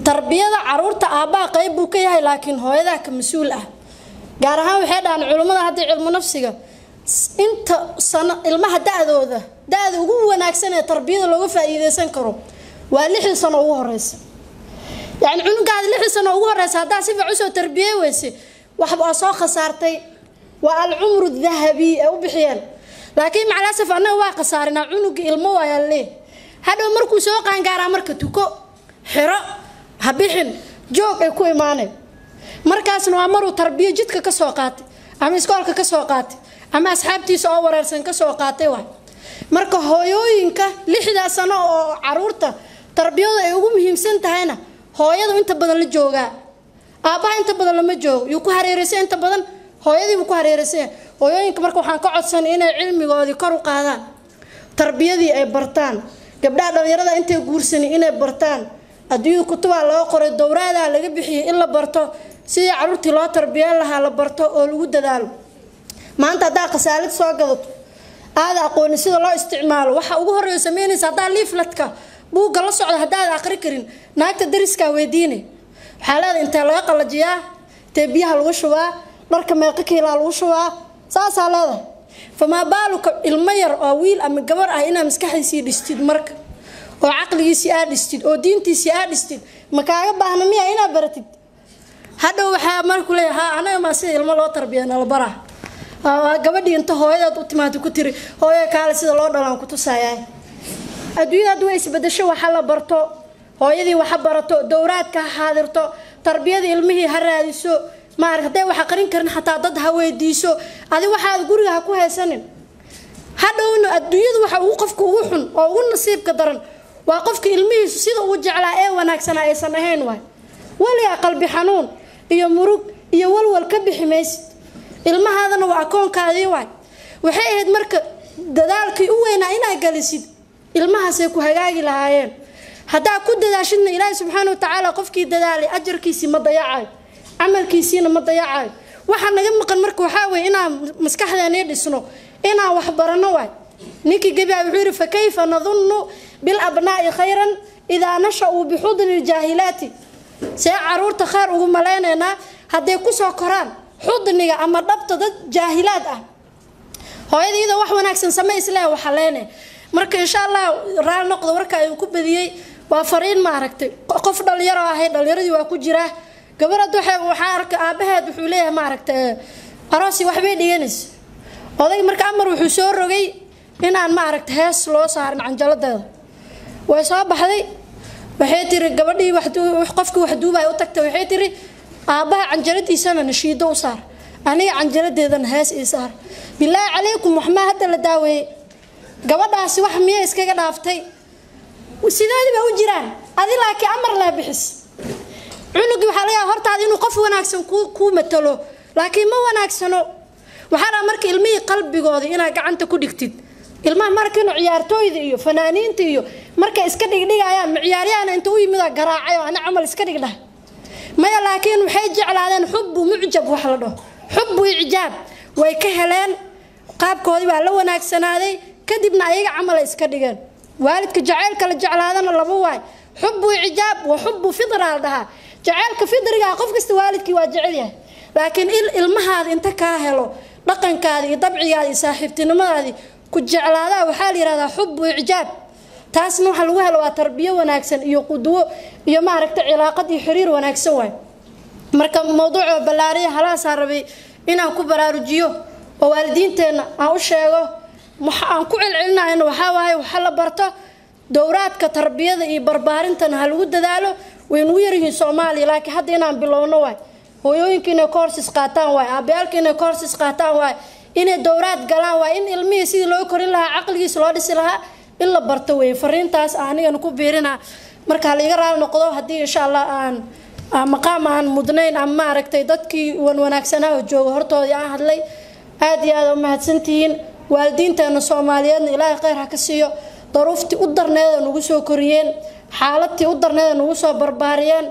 tarbiyada carruurta aabbaha qeyb buu ka yahay laakiin hooyadaa ka mas'uul ah. Gaar ahaan waxay dhahaan culimmada hadda cilmu nafsiga inta sano ilmaha da-dooda da-da ugu wanaagsan ee tarbiyada looga faa-iideysan karo waa lixdii sano ugu horeysa yacni cunugaada lixdii sano ugu horeysa haddaa si fiic u soo tarbiyey weyse waxbaa soo khasaartay. Waa alcumru dahabi ee u bixiyeen. Laakiin macalasaf annaga waa khasaarinaa cunuga ilmo waayalee hadhow markuu soo qaangaaraa marka tuko xiro habixin joog ay ku imaaneen. Markaasna waa maruu tarbiyo jidka ka soo qaatay ama iskoolka ka soo qaatay ama asxaabtiisa oo wareersan ka soo qaatay waay. Marka hooyooyinka lixdaa sano oo carruurta tarbiyadu ay ugu muhiimsan tahayna hooyadu inta badan la joogaa. Aabbaha inta badan lama joogo yuu ku hareeraysan inta badan? Hooyadiibuu ku hareeraysanya hooyooyinka marka waxaan ka codsanay inay cilmigoodii kor u qaadaan tarbiyadii ay bartaan gabdhaha dhalinyarada intay guursanay inay bartaan adduunyada kutubaa laga qoray dowraadaa laga bixiyay in la barto sidii caruurtii loo tarbiyan lahaa la barto oo lagu dadaalo maanta haddaa khasaalad soo gadato aada aqooni sida loo isticmaalo waxa ugu horreeya sameynaysa haddaa liifladka buugga la socda haddaad aqri karin. Naagta dariskaa weydiinay waxaa leedahay intee laga qalajiyaa? Intee lagu shubaa? Dharka meeqa kiilaa lagu shubaa? Saasaa leedahay. Famaa baaluka ilmo yar oo wiil ama gabar ah inaad maskaxdiisii dhistid marka oo caqligiisii aad dhistid oo diintiisii aad dhistid ma kaaga baahna miya inaad baratid? Hadhow waxaa marku leeyahay ha anaga maa sida ilmo loo tarbiya nalabara gabadhii inta hooyadeed u timaada ku tiri hooya kaale sida loo dhalaan ku tusayaa adduunyada hadda way isbedesho waxa la barto. Hooyadii waxa barato dowraadka ha xaadirto tarbiyada ilmihii ha raadiso. Maarag hadday waxa qarin karin xataa dad ha weydiiso. Adi waxaad guriga ha ku haysanin. Hadhowna adduunyadu waxa ugu qofka ugu xun oo ugu nasiibka daran. Waa qofka ilmihiisu sida uu jeclaa ee wanaagsanaa aysan ahayn waay. Weligaa qalbi xanuun iyo murug iyo walwal ka bixi maysid. Ilmahaadana waa akoonkaadii waay. Waxay ahayd marka dadaalkii u weynaa inaad galisid ilmahaasay ku hagaagi lahaayeen. Haddaa ku dadaashidna ilaahi subxaana watacaala qofkii dadaalay ajarkiisii ma dayacayo camalkiisiina ma dayacayo waxaa naga maqan marka waxaa weye inaan maskaxdeeni dhisno inaan wax barano waay. Ninkii gebia wuxuu yidhi fakayfa nadunnu bilabnaa'i khayran idaa nasha-uu bixudni ljaahilaati see carruurta khayr ugu malaynaynaa hadday ku soo koraan xudniga ama dhabta dad jaahilaad ah. Hooyada iyadoo wax wanaagsan same islee waxaleene marka insha allah raal noqda warka ay ku badiyey waa fariin maaragtay. Qof dhalinyaro ahay dhalinyaradii waa ku jiraa gabarad waxaa arka aabaheed wuxuu leeyahay maaragtay aroosi waxbay dhiganaysa oday marka amar wuxuu soo rogay inaan maaragta hees loo saarin canjaladeeda way soo baxday. Waxay tiri gabadhii qofkii wax duubay u tagtay. Waxay tiri aabbaha canjaladiisana nashiido u saar. Aniga canjaladeedana hees ii saar. Bilaahi calaykum waxmaa hadda la daaweeyey gabadhaasi wax miya iskaga dhaaftay. Sideedi ba u jiraan. Adi laakiin amar laa bixis. Cunugii waxaa laga yaaba hortaada inuu qof wanaagsan kuu matalo. Laakiin ma wanaagsano. Waxaa dhaa marka ilmihii qalbigooda inaad gacanta ku dhigtid. Ilmaha marka inuu ciyaartooyda iyo fanaaniinta iyo markay iska dhigdhigayaan ciyaaryaana inta u yimid garaacay oo ana camal iska dhigdhah maya laakiin waxay jeclaadeen xubbu mucjab wax la dhaho xubbu icjaab. Way ka heleen. Qaabkoodii baa la wanaagsanaaday kadibna ayaga camala iska dhigeen. Waalidka jacaylka la jeclaadana laba waay. Xubbu icjaab wa xubbu fidra la dhahaa. Jacaylka fidrigaa qof kasta waalidkii waa jecel yahay. Laakiin ilmahaada inta kaa helo dhaqankaadi iyo dabcigaadi iyo saaxiibtinimadaadii ku jeclaadaa waxaa la yihahdaa xubbu icjaab taasna waxaa lagu helo waa tarbiyo wanaagsan iyo qudwo iyo maaragta cilaaqad iyo xiriir wanaagsan waay. Marka mowduuca ballaariya halaasaa rabay inaan ku baraarujiyo oo waalidiinteenna aan u sheego aan ku celcelinayno waxaa waaye waxa la barto dowraadka tarbiyada iyo barbaarintana ha lagu dadaalo waynugu yaryihiin soomaaliya laakiin hadda inaan bilowno waay hooyooyinka inay qaataan waay aabayaalka inay qaataan waay inay dowraad galaan waay in ilmihii sidii loo korin lahaa caqligiisa loo dhisi lahaa in la barto wey fariintaas anigana ku biirina marka halaiga raali noqdo haddii insha allah aan maqaam aan mudnayn ama maaragtay dadkii wan wanaagsanaa oo jooga aan hadlay aada iyo aada u mahadsantihiin waalidiinteena soomaaliyeedna ilaahay kheyr ha ka siiyo. Daruuftii u darneeda nagu soo koriyeen xaaladtii u darneeda nagu soo barbaariyeen.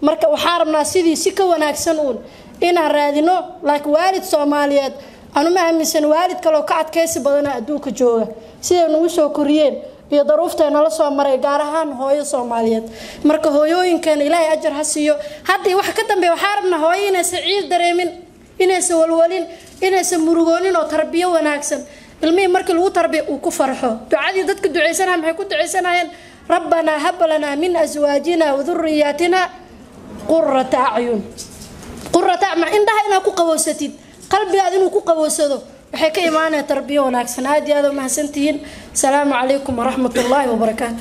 Marka waxaan rabnaa sidii si ka wanaagsan uun inaan raadino laakiin waalid soomaaliyeed anuma aaminsan waalid kaloo ka adkaysi badana adduunka jooga. Siday nagu soo koriyeen iyo daruuftay nala soo maray gaar ahaan hooyo soomaaliyeed. Marka hooyooyinkeena ilaahay ajar ha siiyo. Haddii waxa ka dambeeya waxaa rabnaa hooyo inaysan ciid dareemin inaysan walwalin inaysan murugoonin oo tarbiyo wanaagsan. Ilmihii markii lagu tarbiya uu ku farxo. Ducadii dadka ducaysanaya maxay ku ducaysanayeen rabbanaa hab lanaa min aswaajina waduriyaatina qurata acyun qurata indhaha inaad ku qabowsatid qalbigaad inuu ku qabowsado waxay ka imaanaya tarbiyo wanaagsan. Aad iyo aad u mahadsantihiin. Asalaamu calaykum waraxmat ullaahi wabarakaatu